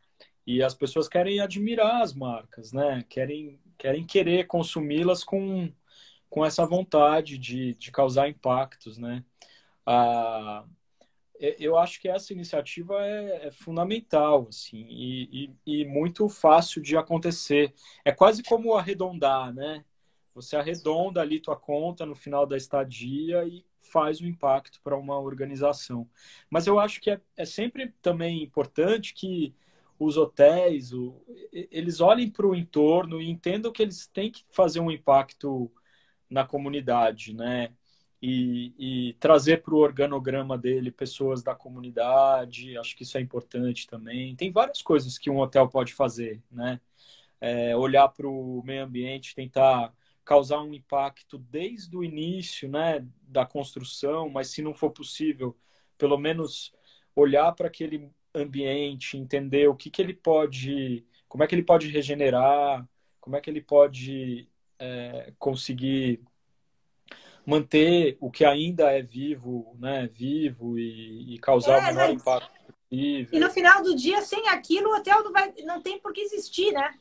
E as pessoas querem admirar as marcas, né? Querem, querem querer consumi-las com, com essa vontade de, de causar impactos, né? Uh, eu acho que essa iniciativa é, é fundamental, assim, e, e, e muito fácil de acontecer. É quase como arredondar, né? Você arredonda ali tua conta no final da estadia e faz um impacto para uma organização. Mas eu acho que é, é sempre também importante que os hotéis, o, eles olhem para o entorno e entendam que eles têm que fazer um impacto na comunidade, né? E, e trazer para o organograma dele pessoas da comunidade, acho que isso é importante também. Tem várias coisas que um hotel pode fazer, né? É, olhar para o meio ambiente, tentar causar um impacto desde o início né, da construção, mas se não for possível, pelo menos olhar para aquele ambiente, entender o que, que ele pode, como é que ele pode regenerar, como é que ele pode é, conseguir manter o que ainda é vivo, né, vivo e, e causar é, o menor mas... impacto possível. E no final do dia, sem aquilo, o hotel não, vai, não tem por que existir, né?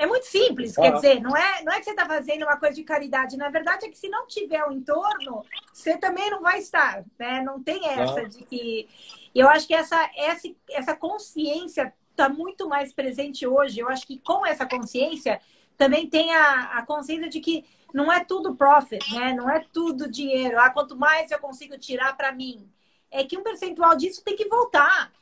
É muito simples, ah. quer dizer, não é, não é que você está fazendo uma coisa de caridade. Na verdade, é que se não tiver o entorno, você também não vai estar, né? Não tem essa ah. de que. Eu acho que essa, essa, essa consciência está muito mais presente hoje. Eu acho que com essa consciência também tem a, a consciência de que não é tudo profit, né? Não é tudo dinheiro. Ah, quanto mais eu consigo tirar para mim. É que um percentual disso tem que voltar.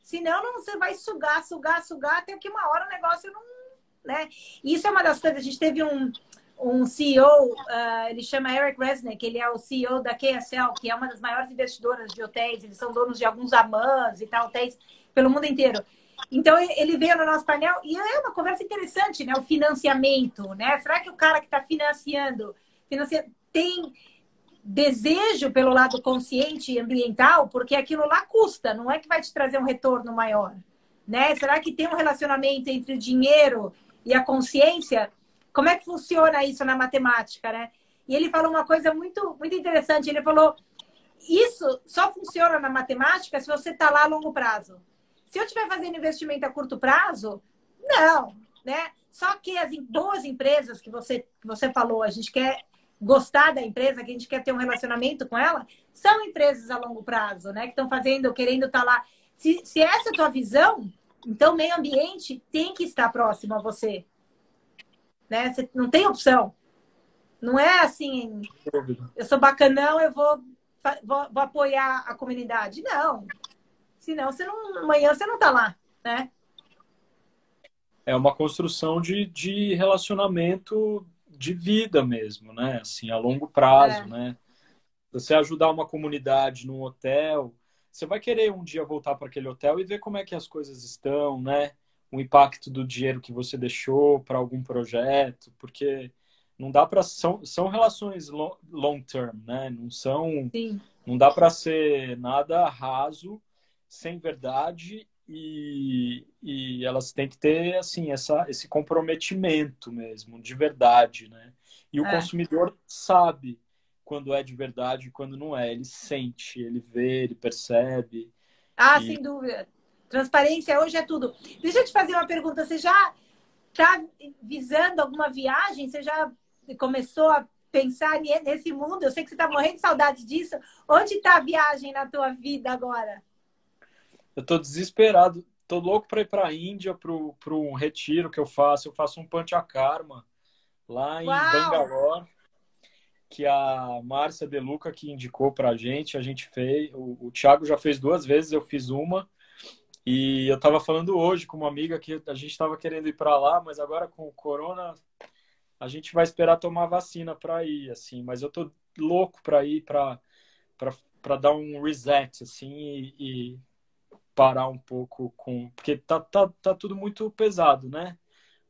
Senão não, você vai sugar, sugar, sugar, até que uma hora o negócio não né? E isso é uma das coisas. A gente teve um, um CEO, uh, ah, ele chama Eric Resnick, ele é o CEO da KSL, que é uma das maiores investidoras de hotéis. Eles são donos de alguns amãs e tal, hotéis pelo mundo inteiro. Então, ele veio no nosso painel e é uma conversa interessante, né? O financiamento, né? Será que o cara que está financiando, financia... tem desejo pelo lado consciente e ambiental? Porque aquilo lá custa, não é que vai te trazer um retorno maior, né? Será que tem um relacionamento entre o dinheiro e a consciência, como é que funciona isso na matemática, né? E ele falou uma coisa muito, muito interessante. Ele falou: isso só funciona na matemática se você está lá a longo prazo. Se eu estiver fazendo investimento a curto prazo, não, né? Só que as boas empresas que você, que você falou, a gente quer gostar da empresa, que a gente quer ter um relacionamento com ela, são empresas a longo prazo, né? Que estão fazendo, querendo estar tá lá. Se, se essa é a tua visão, então, meio ambiente tem que estar próximo a você. Né? Você não tem opção. Não é assim, eu sou bacanão, eu vou, vou, vou apoiar a comunidade. Não. Senão, você não, amanhã você não está lá, né? É uma construção de, de relacionamento de vida mesmo, né? Assim, a longo prazo, é. né? Você ajudar uma comunidade num hotel, você vai querer um dia voltar para aquele hotel e ver como é que as coisas estão, né? O impacto do dinheiro que você deixou para algum projeto, porque não dá para são, são relações long, long term, né? Não são Sim. não dá para ser nada raso, sem verdade e, e elas têm que ter assim essa esse comprometimento mesmo, de verdade, né? E o é. consumidor sabe quando é de verdade e quando não é. Ele sente, ele vê, ele percebe. Ah, e... sem dúvida. Transparência hoje é tudo. Deixa eu te fazer uma pergunta. Você já está visando alguma viagem? Você já começou a pensar nesse mundo? Eu sei que você está morrendo de saudades disso. Onde está a viagem na tua vida agora? Eu estou desesperado. Estou louco para ir para a Índia para um retiro que eu faço. Eu faço um Panchakarma lá em Uau! Bangalore que a Márcia Deluca que indicou para a gente, a gente fez, o, o Thiago já fez duas vezes, eu fiz uma, e eu estava falando hoje com uma amiga que a gente estava querendo ir para lá, mas agora com o corona a gente vai esperar tomar vacina para ir, assim, mas eu tô louco para ir para para dar um reset assim e, e parar um pouco com. Porque tá, tá, tá tudo muito pesado, né?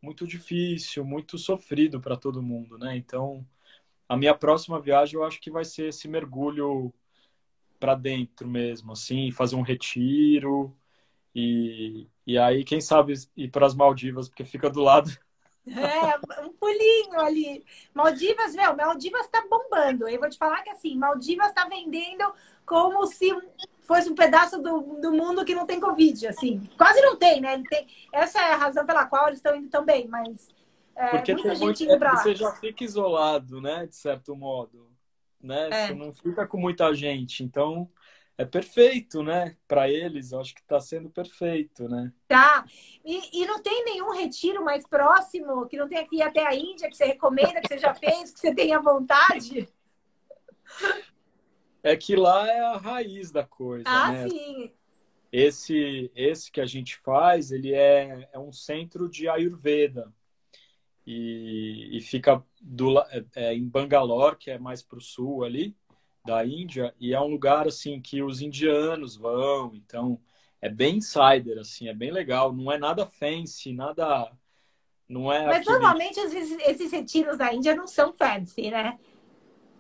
Muito difícil, muito sofrido para todo mundo, né? Então, a minha próxima viagem eu acho que vai ser esse mergulho para dentro mesmo, assim, fazer um retiro e, e aí, quem sabe, ir para as Maldivas, porque fica do lado. É, um pulinho ali. Maldivas, meu, Maldivas está bombando. Eu vou te falar que assim, Maldivas está vendendo como se fosse um pedaço do, do mundo que não tem Covid, assim. Quase não tem, né? Tem, essa é a razão pela qual eles estão indo tão bem, mas é, Porque muita gente muito, Você já fica isolado, né? De certo modo. Né? É. Você não fica com muita gente. Então, é perfeito, né? Para eles, eu acho que está sendo perfeito, né? Tá. E, e, não tem nenhum retiro mais próximo, que não tenha que ir até a Índia, que você recomenda, que você já fez, que você tenha vontade? É que lá é a raiz da coisa, ah, né? sim. Esse, esse que a gente faz, ele é, é um centro de Ayurveda. E, e fica do, é, é em Bangalore, que é mais para o sul ali da Índia e é um lugar assim que os indianos vão, então é bem insider assim, é bem legal, não é nada fancy, nada não é Mas aquele... normalmente esses, esses retiros da Índia não são fancy, né?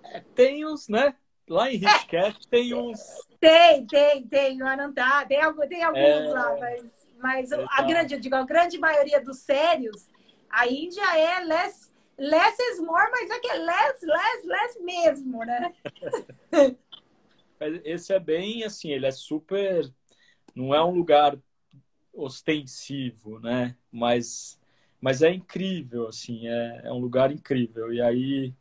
É, tem uns, né? Lá em Rishikesh é. tem uns Tem, tem, tem, no Anantá, tem, tem alguns é... lá, mas, mas a grande, eu digo, a grande maioria dos sérios, a Índia é less less is more, mas é que é less, less, less mesmo, né? Esse é bem assim, ele é super. Não é um lugar ostensivo, né? Mas, mas é incrível, assim, é, é um lugar incrível. E aí,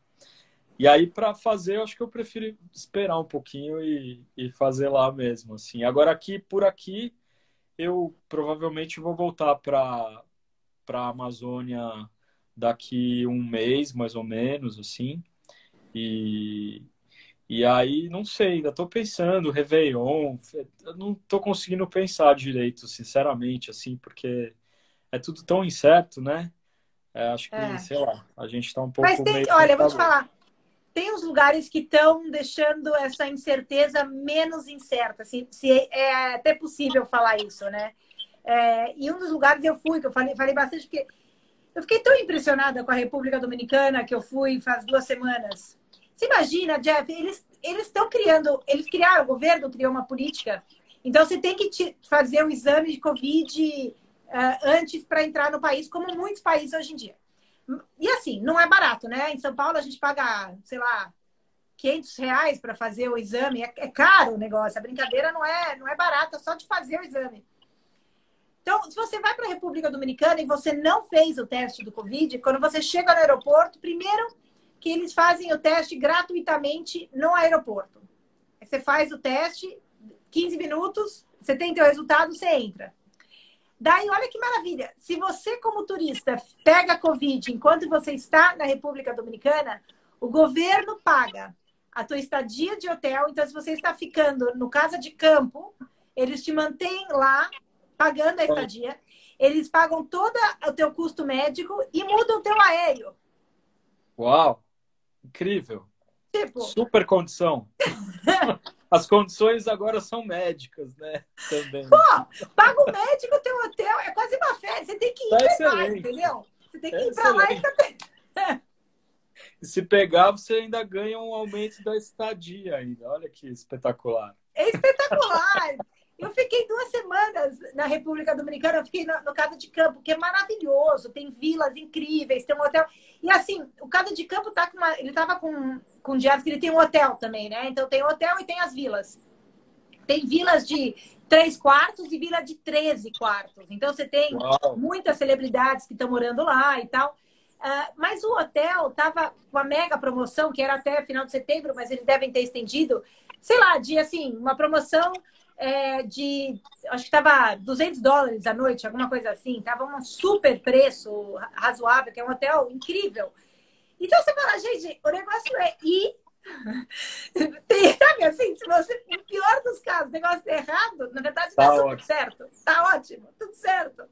e aí para fazer, eu acho que eu prefiro esperar um pouquinho e, e fazer lá mesmo, assim. Agora aqui, por aqui, eu provavelmente vou voltar para para a Amazônia daqui um mês, mais ou menos, assim. E, e aí, não sei, ainda tô pensando, Réveillon, não tô conseguindo pensar direito, sinceramente, assim, porque é tudo tão incerto, né? É, acho que, é. sei lá, a gente tá um pouco Mas tem, olha, vou te falar, tem uns lugares que estão deixando essa incerteza menos incerta, se, se é até possível falar isso, né? É, e um dos lugares eu fui, que eu falei, falei bastante, porque eu fiquei tão impressionada com a República Dominicana que eu fui faz duas semanas. Você imagina, Jeff, eles estão criando, eles criaram, o governo criou uma política. Então você tem que te, fazer o exame de Covid uh, antes para entrar no país, como muitos países hoje em dia. E assim, não é barato, né? Em São Paulo a gente paga, sei lá, 500 reais para fazer o exame. É, é, caro o negócio. A brincadeira não é, não é barata só de fazer o exame. Então, se você vai para a República Dominicana e você não fez o teste do Covid, quando você chega no aeroporto, primeiro que eles fazem o teste gratuitamente no aeroporto. Você faz o teste, 15 minutos, você tem teu resultado, você entra. Daí, olha que maravilha. Se você, como turista, pega Covid enquanto você está na República Dominicana, o governo paga a tua estadia de hotel. Então, se você está ficando no casa de campo, eles te mantêm lá pagando a estadia, eles pagam todo o teu custo médico e mudam o teu aéreo. Uau! Incrível! Tipo... Super condição. As condições agora são médicas, né? Também. Pô, paga o médico, o teu hotel, é quase uma festa. Você tem que ir tá pra lá, entendeu? Você tem que ir pra lá e ficar... E se pegar, você ainda ganha um aumento da estadia ainda. Olha que espetacular. É espetacular. Eu fiquei duas semanas na República Dominicana, eu fiquei no, no Casa de Campo, que é maravilhoso, tem vilas incríveis, tem um hotel. E assim, o Casa de Campo tá com uma, ele tava com, com dias que ele tem um hotel também, né? Então tem hotel e tem as vilas. Tem vilas de três quartos e vila de 13 quartos. Então você tem Uau. muitas celebridades que estão morando lá e tal. Uh, mas o hotel tava com a mega promoção, que era até final de setembro, mas eles devem ter estendido, sei lá, de assim, uma promoção é, de. Acho que estava 200 dólares a noite, alguma coisa assim. Tava um super preço razoável, que é um hotel incrível. Então você fala, gente, o negócio é ir. Sabe assim, se você, no pior dos casos, o negócio é errado, na verdade tá, tá tudo certo. Tá ótimo, tudo certo.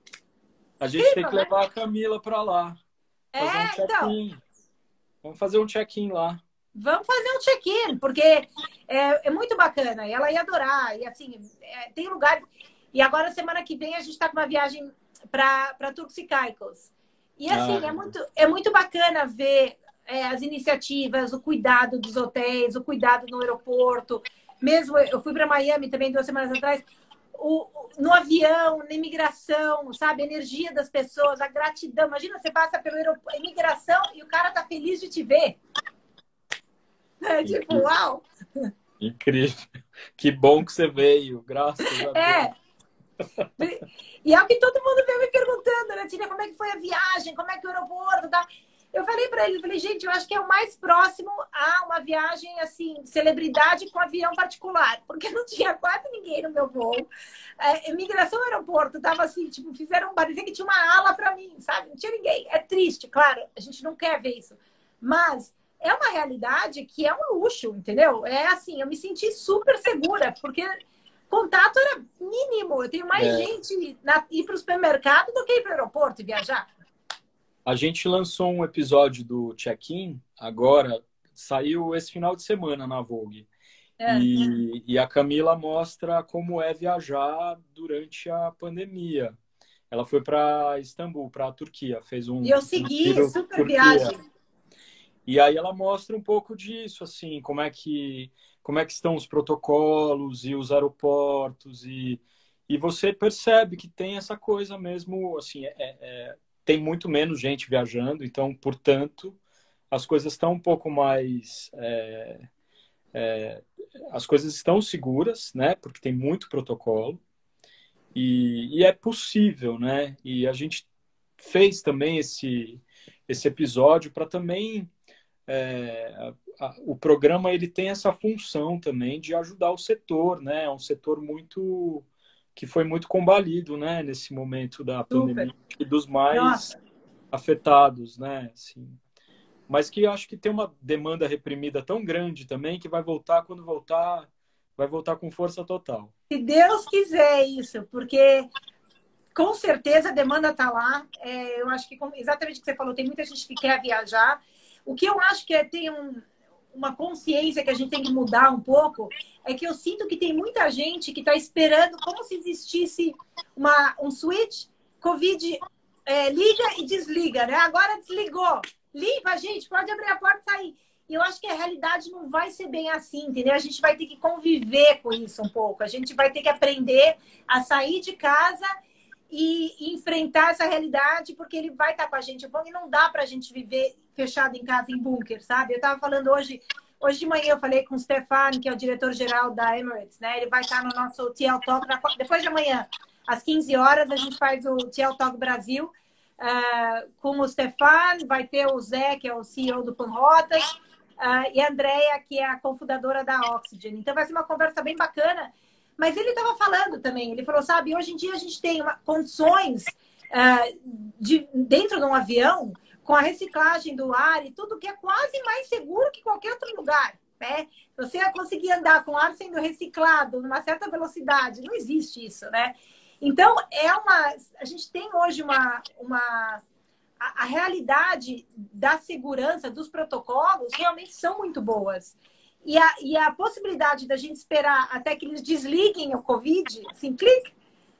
A gente tem que né? levar a Camila para lá. É, um então. Vamos fazer um check-in lá vamos fazer um check-in, porque é, é, muito bacana. E ela ia adorar. E assim, é, tem lugares. E agora, semana que vem, a gente está com uma viagem para Turks e Caicos. E assim, ah. é, muito, é muito bacana ver é, as iniciativas, o cuidado dos hotéis, o cuidado no aeroporto. Mesmo eu fui para Miami também duas semanas atrás. O, no avião, na imigração, sabe? A energia das pessoas, a gratidão. Imagina, você passa pela imigração e o cara tá feliz de te ver. É tipo, uau! Incrível. Que bom que você veio, graças a Deus. É. E é o que todo mundo veio me perguntando, né, Tina? Como é que foi a viagem? Como é que o aeroporto tá? Eu falei para ele, falei, gente, eu acho que é o mais próximo a uma viagem, assim, celebridade com avião particular, porque não tinha quase ninguém no meu voo. É, imigração no aeroporto, tava assim, tipo, fizeram, parecia que tinha uma ala para mim, sabe? Não tinha ninguém. É triste, claro, a gente não quer ver isso. Mas é uma realidade que é um luxo, entendeu? É assim, eu me senti super segura, porque contato era mínimo. Eu tenho mais é. gente na, ir para o supermercado do que ir para o aeroporto e viajar. A gente lançou um episódio do check-in agora, saiu esse final de semana na Vogue. É. E, e, a Camila mostra como é viajar durante a pandemia. Ela foi para Istambul, para a Turquia, fez um. E eu segui, super Turquia. viagem. E aí ela mostra um pouco disso, assim, como é que como é que estão os protocolos e os aeroportos e, e você percebe que tem essa coisa mesmo, assim, é, é, tem muito menos gente viajando, então, portanto, as coisas estão um pouco mais. É, é, as coisas estão seguras, né? Porque tem muito protocolo. E, e, é possível, né? E a gente fez também esse, esse episódio para também. É, a, a, o programa ele tem essa função também de ajudar o setor, né? É um setor muito que foi muito combalido, né, nesse momento da Super. pandemia e dos mais Nossa. afetados, né, assim. Mas que acho que tem uma demanda reprimida tão grande também que vai voltar quando voltar, vai voltar com força total. Se Deus quiser isso, porque com certeza a demanda está lá. É, eu acho que exatamente o que você falou, tem muita gente que quer viajar. O que eu acho que é tem um, uma consciência que a gente tem que mudar um pouco é que eu sinto que tem muita gente que está esperando como se existisse uma, um switch, Covid é, liga e desliga, né? Agora desligou. Limpa, gente, pode abrir a porta e sair. E eu acho que a realidade não vai ser bem assim, entendeu? A gente vai ter que conviver com isso um pouco. A gente vai ter que aprender a sair de casa e, enfrentar essa realidade, porque ele vai estar com a gente. E não dá para a gente viver fechado em casa, em bunker, sabe? Eu estava falando hoje, hoje de manhã eu falei com o Stefan, que é o diretor-geral da Emirates, né? Ele vai estar no nosso TL Talk, depois de amanhã, às 15 horas, a gente faz o TL Talk Brasil uh, com o Stefan, vai ter o Zé, que é o CEO do Panrotas, uh, e a Andrea, que é a cofundadora da Oxygen. Então vai ser uma conversa bem bacana mas ele estava falando também, ele falou, sabe, hoje em dia a gente tem uma, condições uh, de, dentro de um avião, com a reciclagem do ar e tudo, que é quase mais seguro que qualquer outro lugar. Né? Você ia conseguir andar com ar sendo reciclado numa certa velocidade, não existe isso, né? Então, é uma. A gente tem hoje uma. uma a, a realidade da segurança, dos protocolos, realmente são muito boas. E a, e a possibilidade da gente esperar até que eles desliguem o Covid, assim, clique,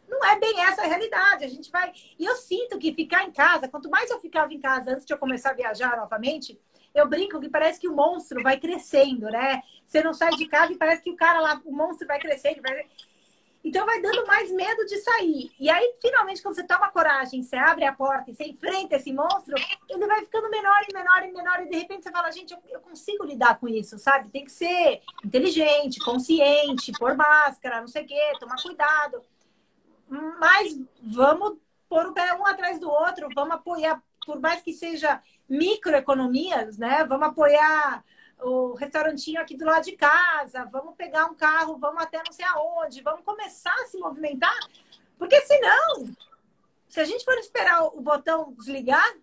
não é bem essa a realidade. A gente vai. E eu sinto que ficar em casa, quanto mais eu ficava em casa antes de eu começar a viajar novamente, eu brinco que parece que o monstro vai crescendo, né? Você não sai de casa e parece que o cara lá, o monstro vai crescendo. Vai... Então vai dando mais medo de sair. E aí, finalmente, quando você toma coragem, você abre a porta e você enfrenta esse monstro, ele vai ficando menor e menor e menor, e de repente você fala, gente, eu, consigo lidar com isso, sabe? Tem que ser inteligente, consciente, pôr máscara, não sei o quê, tomar cuidado. Mas vamos pôr o pé um atrás do outro, vamos apoiar, por mais que seja microeconomias, né? Vamos apoiar o restaurantinho aqui do lado de casa, vamos pegar um carro, vamos até não sei aonde, vamos começar a se movimentar, porque senão, se a gente for esperar o botão desligar,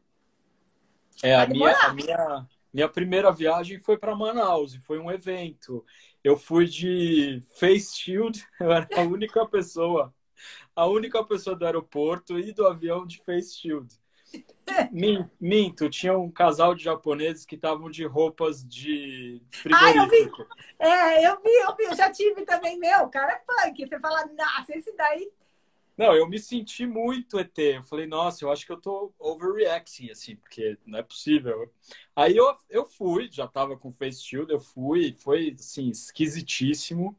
é a minha, a minha minha primeira viagem foi para Manaus e foi um evento. Eu fui de face shield, eu era a única pessoa, a única pessoa do aeroporto e do avião de face shield. Minto, tinha um casal de japoneses que estavam de roupas de frigorífico. Ah, eu vi. É, eu vi, eu vi, eu já tive também, meu, cara é punk. Você fala, nossa, esse daí Não, eu me senti muito ET. Eu falei, nossa, eu acho que eu tô overreacting, assim, porque não é possível. Aí eu, eu fui, já tava com face shield, eu fui, foi, assim, esquisitíssimo.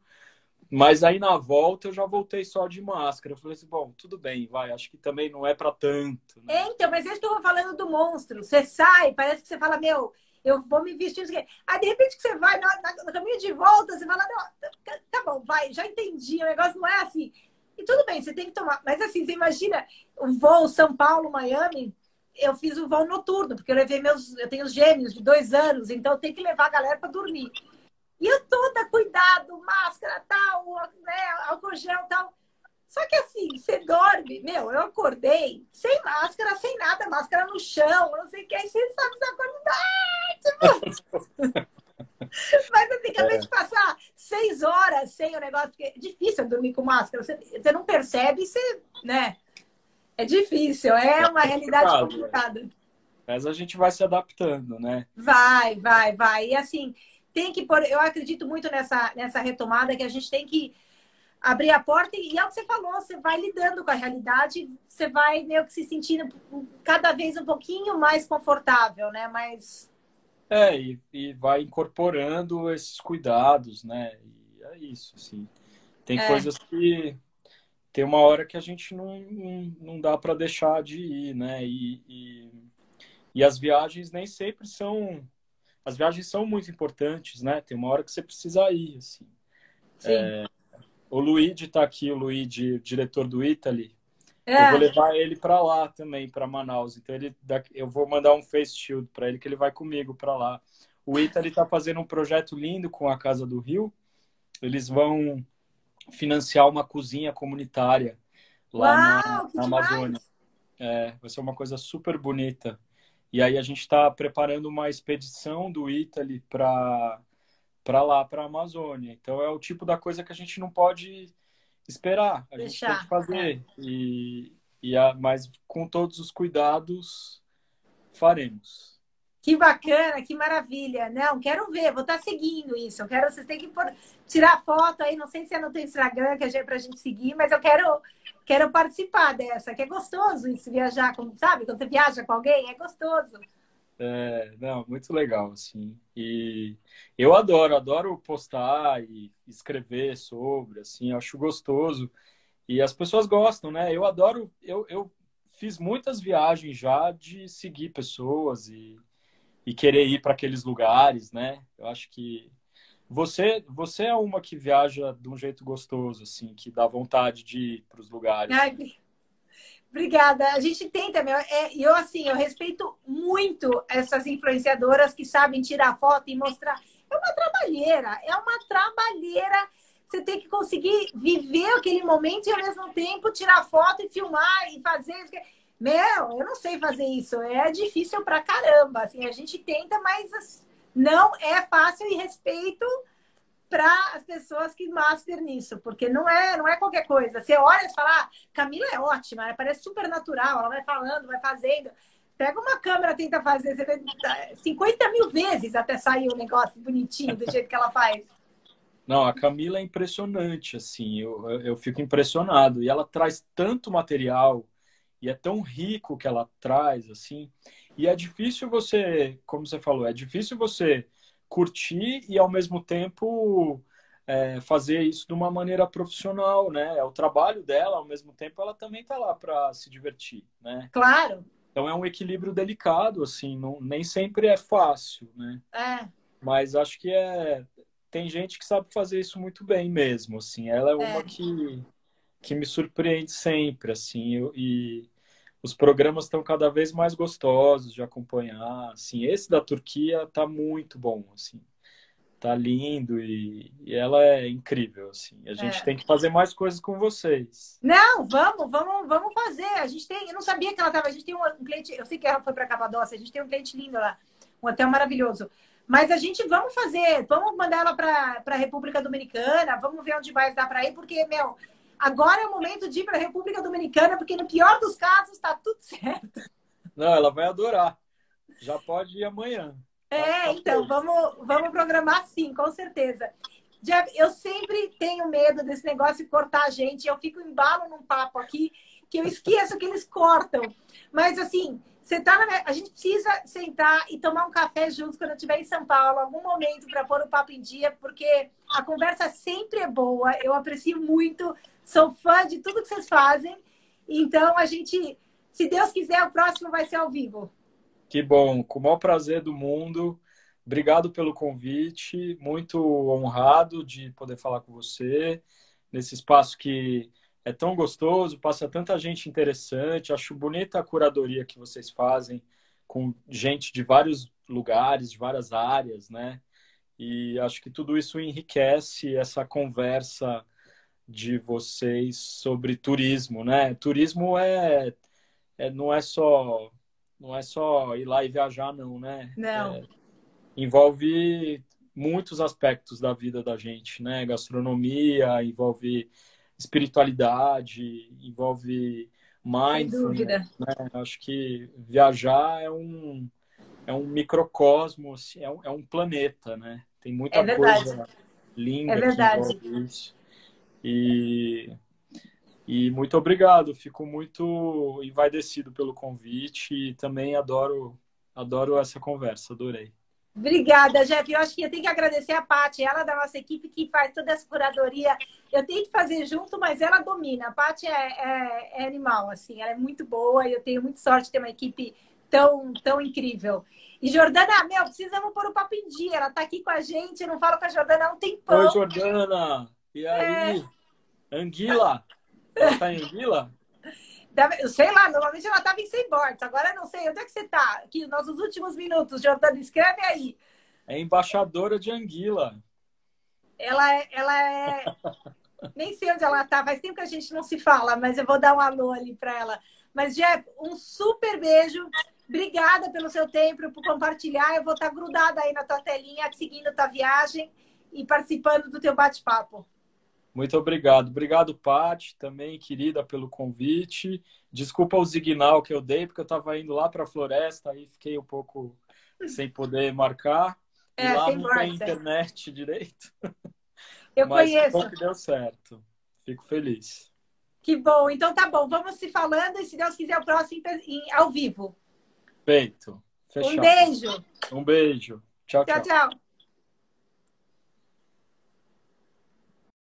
Mas aí na volta eu já voltei só de máscara. Eu falei assim, bom, tudo bem, vai, acho que também não é para tanto. Né? Então, mas eu estou falando do monstro. Você sai, parece que você fala, meu, eu vou me vestir. Aí, de repente, que você vai no, caminho de volta, você fala, não, tá, tá bom, vai, já entendi, o negócio não é assim. E tudo bem, você tem que tomar. Mas assim, você imagina o voo São Paulo-Miami, eu fiz o voo noturno, porque eu levei meus. Eu tenho gêmeos de dois anos, então eu tenho que levar a galera para dormir. E eu toda, cuidado, máscara, tal, né, álcool gel, tal. Só que assim, você dorme, meu, eu acordei sem máscara, sem nada, máscara no chão, não sei o que, aí você sabe, você acorda, tipo... Mas assim, acabei é. de passar seis horas sem o negócio, porque é difícil dormir com máscara, você, você não percebe, você, né? É difícil, é uma realidade complicada. Mas a gente vai se adaptando, né? Vai, vai, vai. E assim, tem que pôr, eu acredito muito nessa, nessa retomada que a gente tem que abrir a porta e é o que você falou, você vai lidando com a realidade, você vai meio que se sentindo cada vez um pouquinho mais confortável, né? Mas é, e, e vai incorporando esses cuidados, né? E é isso, assim. Tem é. coisas que tem uma hora que a gente não, não, não dá para deixar de ir, né? E, e, e as viagens nem sempre são as viagens são muito importantes, né? Tem uma hora que você precisa ir, assim. É, o Luigi está aqui, o Luigi, diretor do Italy. É. Eu vou levar ele para lá também, para Manaus. Então ele, eu vou mandar um face shield para ele que ele vai comigo para lá. O Italy está fazendo um projeto lindo com a Casa do Rio. Eles vão financiar uma cozinha comunitária lá Uau, na, na Amazônia. É, vai ser uma coisa super bonita. E aí a gente está preparando uma expedição do Italy para para lá, para a Amazônia. Então é o tipo da coisa que a gente não pode esperar, a Deixar. gente tem que fazer. É. E, e a, mas com todos os cuidados faremos. Que bacana, que maravilha. Não, quero ver, vou estar tá seguindo isso. Eu quero, vocês têm que tirar foto aí, não sei se é no teu Instagram que é para a gente seguir, mas eu quero quero participar dessa, que é gostoso isso, viajar, com, sabe? Quando você viaja com alguém, é gostoso. É, não, muito legal, assim. E eu adoro, adoro postar e escrever sobre, assim, acho gostoso. E as pessoas gostam, né? Eu adoro, eu, eu fiz muitas viagens já de seguir pessoas e e querer ir para aqueles lugares, né? Eu acho que você você é uma que viaja de um jeito gostoso, assim, que dá vontade de ir para os lugares. Ai, obrigada. A gente tenta, meu. É, eu assim, eu respeito muito essas influenciadoras que sabem tirar foto e mostrar. É uma trabalheira, é uma trabalheira. Você tem que conseguir viver aquele momento e ao mesmo tempo tirar foto e filmar e fazer. Meu, eu não sei fazer isso. É difícil pra caramba. Assim, a gente tenta, mas não é fácil e respeito para as pessoas que master nisso, porque não é, não é qualquer coisa. Você olha e fala, ah, Camila é ótima, parece super natural, ela vai falando, vai fazendo. Pega uma câmera, tenta fazer, você vê 50 mil vezes até sair o um negócio bonitinho do jeito que ela faz. Não, a Camila é impressionante, assim, eu, eu fico impressionado. E ela traz tanto material, e é tão rico que ela traz, assim. E é difícil você, como você falou, é difícil você curtir e ao mesmo tempo é, fazer isso de uma maneira profissional, né? É o trabalho dela, ao mesmo tempo ela também está lá para se divertir, né? Claro. Então é um equilíbrio delicado, assim, não, nem sempre é fácil, né? É. Mas acho que é tem gente que sabe fazer isso muito bem mesmo, assim. Ela é uma é. que que me surpreende sempre, assim, eu, e os programas estão cada vez mais gostosos de acompanhar. Assim, esse da Turquia tá muito bom, assim. Tá lindo e, e ela é incrível, assim. A gente é. tem que fazer mais coisas com vocês. Não, vamos, vamos, vamos fazer. A gente tem, eu não sabia que ela tava, a gente tem um cliente, eu sei que ela foi para Capadócia, a gente tem um cliente lindo lá, um hotel maravilhoso. Mas a gente vamos fazer, vamos mandar ela para a República Dominicana, vamos ver onde mais dá para ir, porque, meu, Agora é o momento de ir para a República Dominicana, porque no pior dos casos está tudo certo. Não, ela vai adorar. Já pode ir amanhã. É, então, vamos, vamos programar sim, com certeza. Jeff, eu sempre tenho medo desse negócio de cortar a gente. Eu fico embalo num papo aqui que eu esqueço que eles cortam. Mas assim, você tá na... a gente precisa sentar e tomar um café juntos quando eu estiver em São Paulo, algum momento para pôr o papo em dia, porque a conversa sempre é boa. Eu aprecio muito, sou fã de tudo que vocês fazem. Então a gente, se Deus quiser, o próximo vai ser ao vivo. Que bom, com o maior prazer do mundo. Obrigado pelo convite, muito honrado de poder falar com você nesse espaço que é tão gostoso, passa tanta gente interessante. Acho bonita a curadoria que vocês fazem com gente de vários lugares, de várias áreas, né? E acho que tudo isso enriquece essa conversa de vocês sobre turismo, né? Turismo é, é não é só não é só ir lá e viajar, não, né? Não. É, envolve muitos aspectos da vida da gente, né? Gastronomia, envolve espiritualidade, envolve mindfulness, né? Acho que viajar é um é um microcosmo, é um, é um planeta, né? Tem muita é coisa linda é verdade. que envolve isso. E e muito obrigado, fico muito envaidecido pelo convite e também adoro adoro essa conversa, adorei. Obrigada, Jeff. Eu acho que eu tenho que agradecer a Paty, ela da nossa equipe que faz toda essa curadoria. Eu tenho que fazer junto, mas ela domina. A Paty é, é, é, animal, assim, ela é muito boa e eu tenho muita sorte de ter uma equipe tão, tão incrível. E Jordana, meu, precisamos pôr o papo em dia. Ela está aqui com a gente, eu não falo com a Jordana há um tempão. Oi, Jordana! E aí? É... Anguila? Ela tá em Anguila? Sei lá, normalmente ela estava em 100 bordes. Agora não sei. Onde é que você está? Aqui, nos nossos últimos minutos, Jordana, escreve aí. É embaixadora de Anguila. Ela é. Ela é... Nem sei onde ela está. Faz tempo que a gente não se fala, mas eu vou dar um alô ali para ela. Mas, Jeff, um super beijo. Obrigada pelo seu tempo, por compartilhar. Eu vou estar grudada aí na tua telinha, seguindo a tua viagem e participando do teu bate-papo. Muito obrigado. Obrigado, Paty, também, querida, pelo convite. Desculpa o signal que eu dei, porque eu estava indo lá para a floresta e fiquei um pouco sem poder marcar. É, e lá não tem internet direito. Eu Mas conheço. Mas que deu certo. Fico feliz. Que bom. Então tá bom. Vamos se falando e, se Deus quiser, o próximo em, ao vivo. Feito. Fechado. Um beijo. Um beijo. tchau. tchau. tchau. tchau.